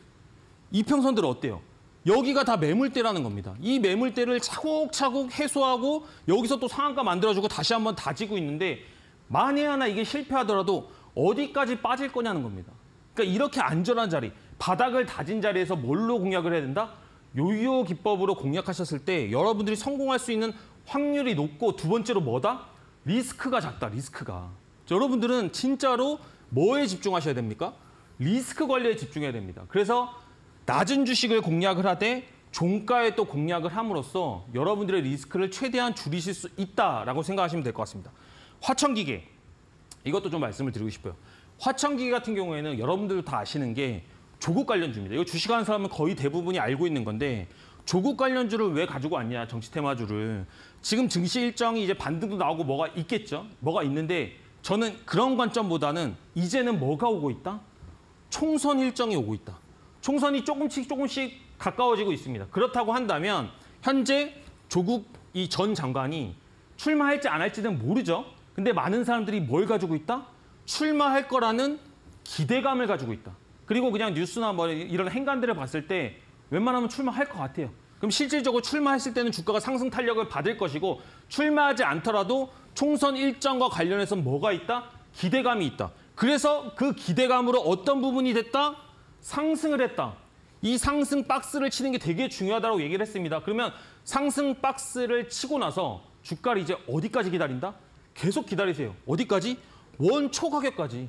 이평선들 어때요? 여기가 다 매물대라는 겁니다. 이 매물대를 차곡차곡 해소하고 여기서 또 상한가 만들어주고 다시 한번 다지고 있는데 만에 하나 이게 실패하더라도 어디까지 빠질 거냐는 겁니다. 그러니까 이렇게 안전한 자리, 바닥을 다진 자리에서 뭘로 공략을 해야 된다? 요요 기법으로 공략하셨을 때 여러분들이 성공할 수 있는 확률이 높고 두 번째로 뭐다? 리스크가 작다, 리스크가. 여러분들은 진짜로 뭐에 집중하셔야 됩니까? 리스크 관리에 집중해야 됩니다. 그래서 낮은 주식을 공략을 하되 종가에 또 공략을 함으로써 여러분들의 리스크를 최대한 줄이실 수 있다라고 생각하시면 될 것 같습니다. 화천기계 이것도 좀 말씀을 드리고 싶어요. 화천기계 같은 경우에는 여러분들도 다 아시는 게 조국 관련주입니다. 이거 주식하는 사람은 거의 대부분이 알고 있는 건데 조국 관련주를 왜 가지고 왔냐 정치 테마주를 지금 증시 일정이 이제 반등도 나오고 뭐가 있겠죠. 뭐가 있는데 저는 그런 관점보다는 이제는 뭐가 오고 있다? 총선 일정이 오고 있다. 총선이 조금씩 조금씩 가까워지고 있습니다. 그렇다고 한다면 현재 조국 이 전 장관이 출마할지 안 할지는 모르죠. 근데 많은 사람들이 뭘 가지고 있다? 출마할 거라는 기대감을 가지고 있다. 그리고 그냥 뉴스나 뭐 이런 행간들을 봤을 때 웬만하면 출마할 것 같아요. 그럼 실질적으로 출마했을 때는 주가가 상승 탄력을 받을 것이고 출마하지 않더라도 총선 일정과 관련해서 뭐가 있다? 기대감이 있다. 그래서 그 기대감으로 어떤 부분이 됐다? 상승을 했다. 이 상승 박스를 치는 게 되게 중요하다고 얘기를 했습니다. 그러면 상승 박스를 치고 나서 주가를 이제 어디까지 기다린다? 계속 기다리세요. 어디까지? 원 초 가격까지.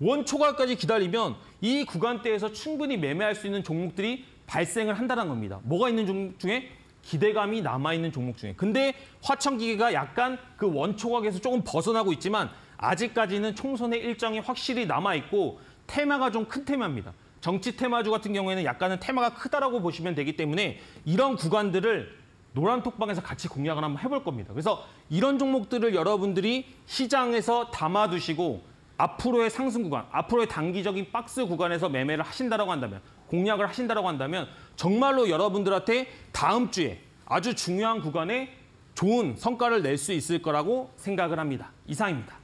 원 초과까지 기다리면 이 구간대에서 충분히 매매할 수 있는 종목들이 발생을 한다는 겁니다. 뭐가 있는 종목 중에? 기대감이 남아있는 종목 중에. 근데 화천기계가 약간 그 원초각에서 조금 벗어나고 있지만 아직까지는 총선의 일정이 확실히 남아있고 테마가 좀 큰 테마입니다. 정치 테마주 같은 경우에는 약간은 테마가 크다라고 보시면 되기 때문에 이런 구간들을 노란 톡방에서 같이 공략을 한번 해볼 겁니다. 그래서 이런 종목들을 여러분들이 시장에서 담아두시고 앞으로의 상승 구간, 앞으로의 단기적인 박스 구간에서 매매를 하신다라고 한다면, 공략을 하신다라고 한다면 정말로 여러분들한테 다음 주에 아주 중요한 구간에 좋은 성과를 낼 수 있을 거라고 생각을 합니다. 이상입니다.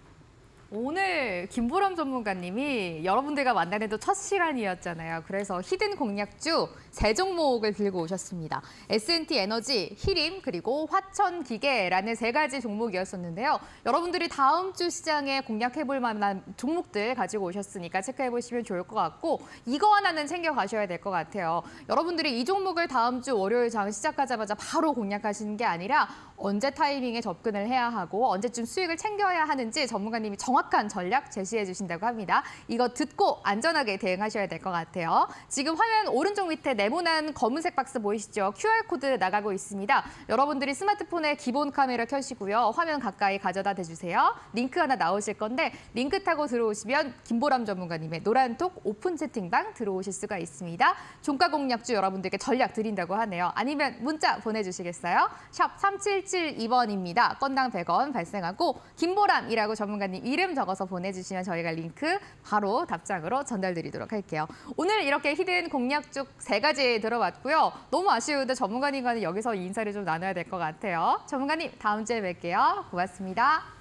오늘 김보람 전문가님이 여러분들과 만나는 또첫 시간이었잖아요. 그래서 히든 공략주 세 종목을 들고 오셨습니다. S&T 에너지, 히림, 그리고 화천기계라는 세 가지 종목이었었는데요. 여러분들이 다음 주 시장에 공략해볼 만한 종목들 가지고 오셨으니까 체크해보시면 좋을 것 같고 이거 하나는 챙겨가셔야 될 것 같아요. 여러분들이 이 종목을 다음 주 월요일 장 시작하자마자 바로 공략하시는 게 아니라 언제 타이밍에 접근을 해야 하고 언제쯤 수익을 챙겨야 하는지 전문가님이 정확한 전략 제시해 주신다고 합니다. 이거 듣고 안전하게 대응하셔야 될 것 같아요. 지금 화면 오른쪽 밑에 네모난 검은색 박스 보이시죠? QR코드 나가고 있습니다. 여러분들이 스마트폰에 기본 카메라 켜시고요. 화면 가까이 가져다 대주세요. 링크 하나 나오실 건데 링크 타고 들어오시면 김보람 전문가님의 노란톡 오픈 채팅방 들어오실 수가 있습니다. 종가 공략주 여러분들께 전략 드린다고 하네요. 아니면 문자 보내주시겠어요? 샵 3772번입니다. 건당 100원 발생하고 김보람이라고 전문가님 적어서 보내주시면 저희가 링크 바로 답장으로 전달드리도록 할게요. 오늘 이렇게 hidden 공략주 세 가지 들어봤고요. 너무 아쉬운데 전문가님과는 여기서 인사를 좀 나눠야 될 것 같아요. 전문가님 다음 주에 뵐게요. 고맙습니다.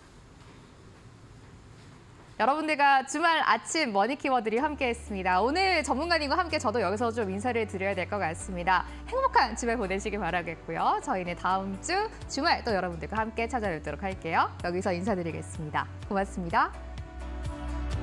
여러분들과 주말 아침 머니키워드림 함께했습니다. 오늘 전문가님과 함께 저도 여기서 좀 인사를 드려야 될 것 같습니다. 행복한 주말 보내시길 바라겠고요. 저희는 다음 주 주말 또 여러분들과 함께 찾아뵙도록 할게요. 여기서 인사드리겠습니다. 고맙습니다.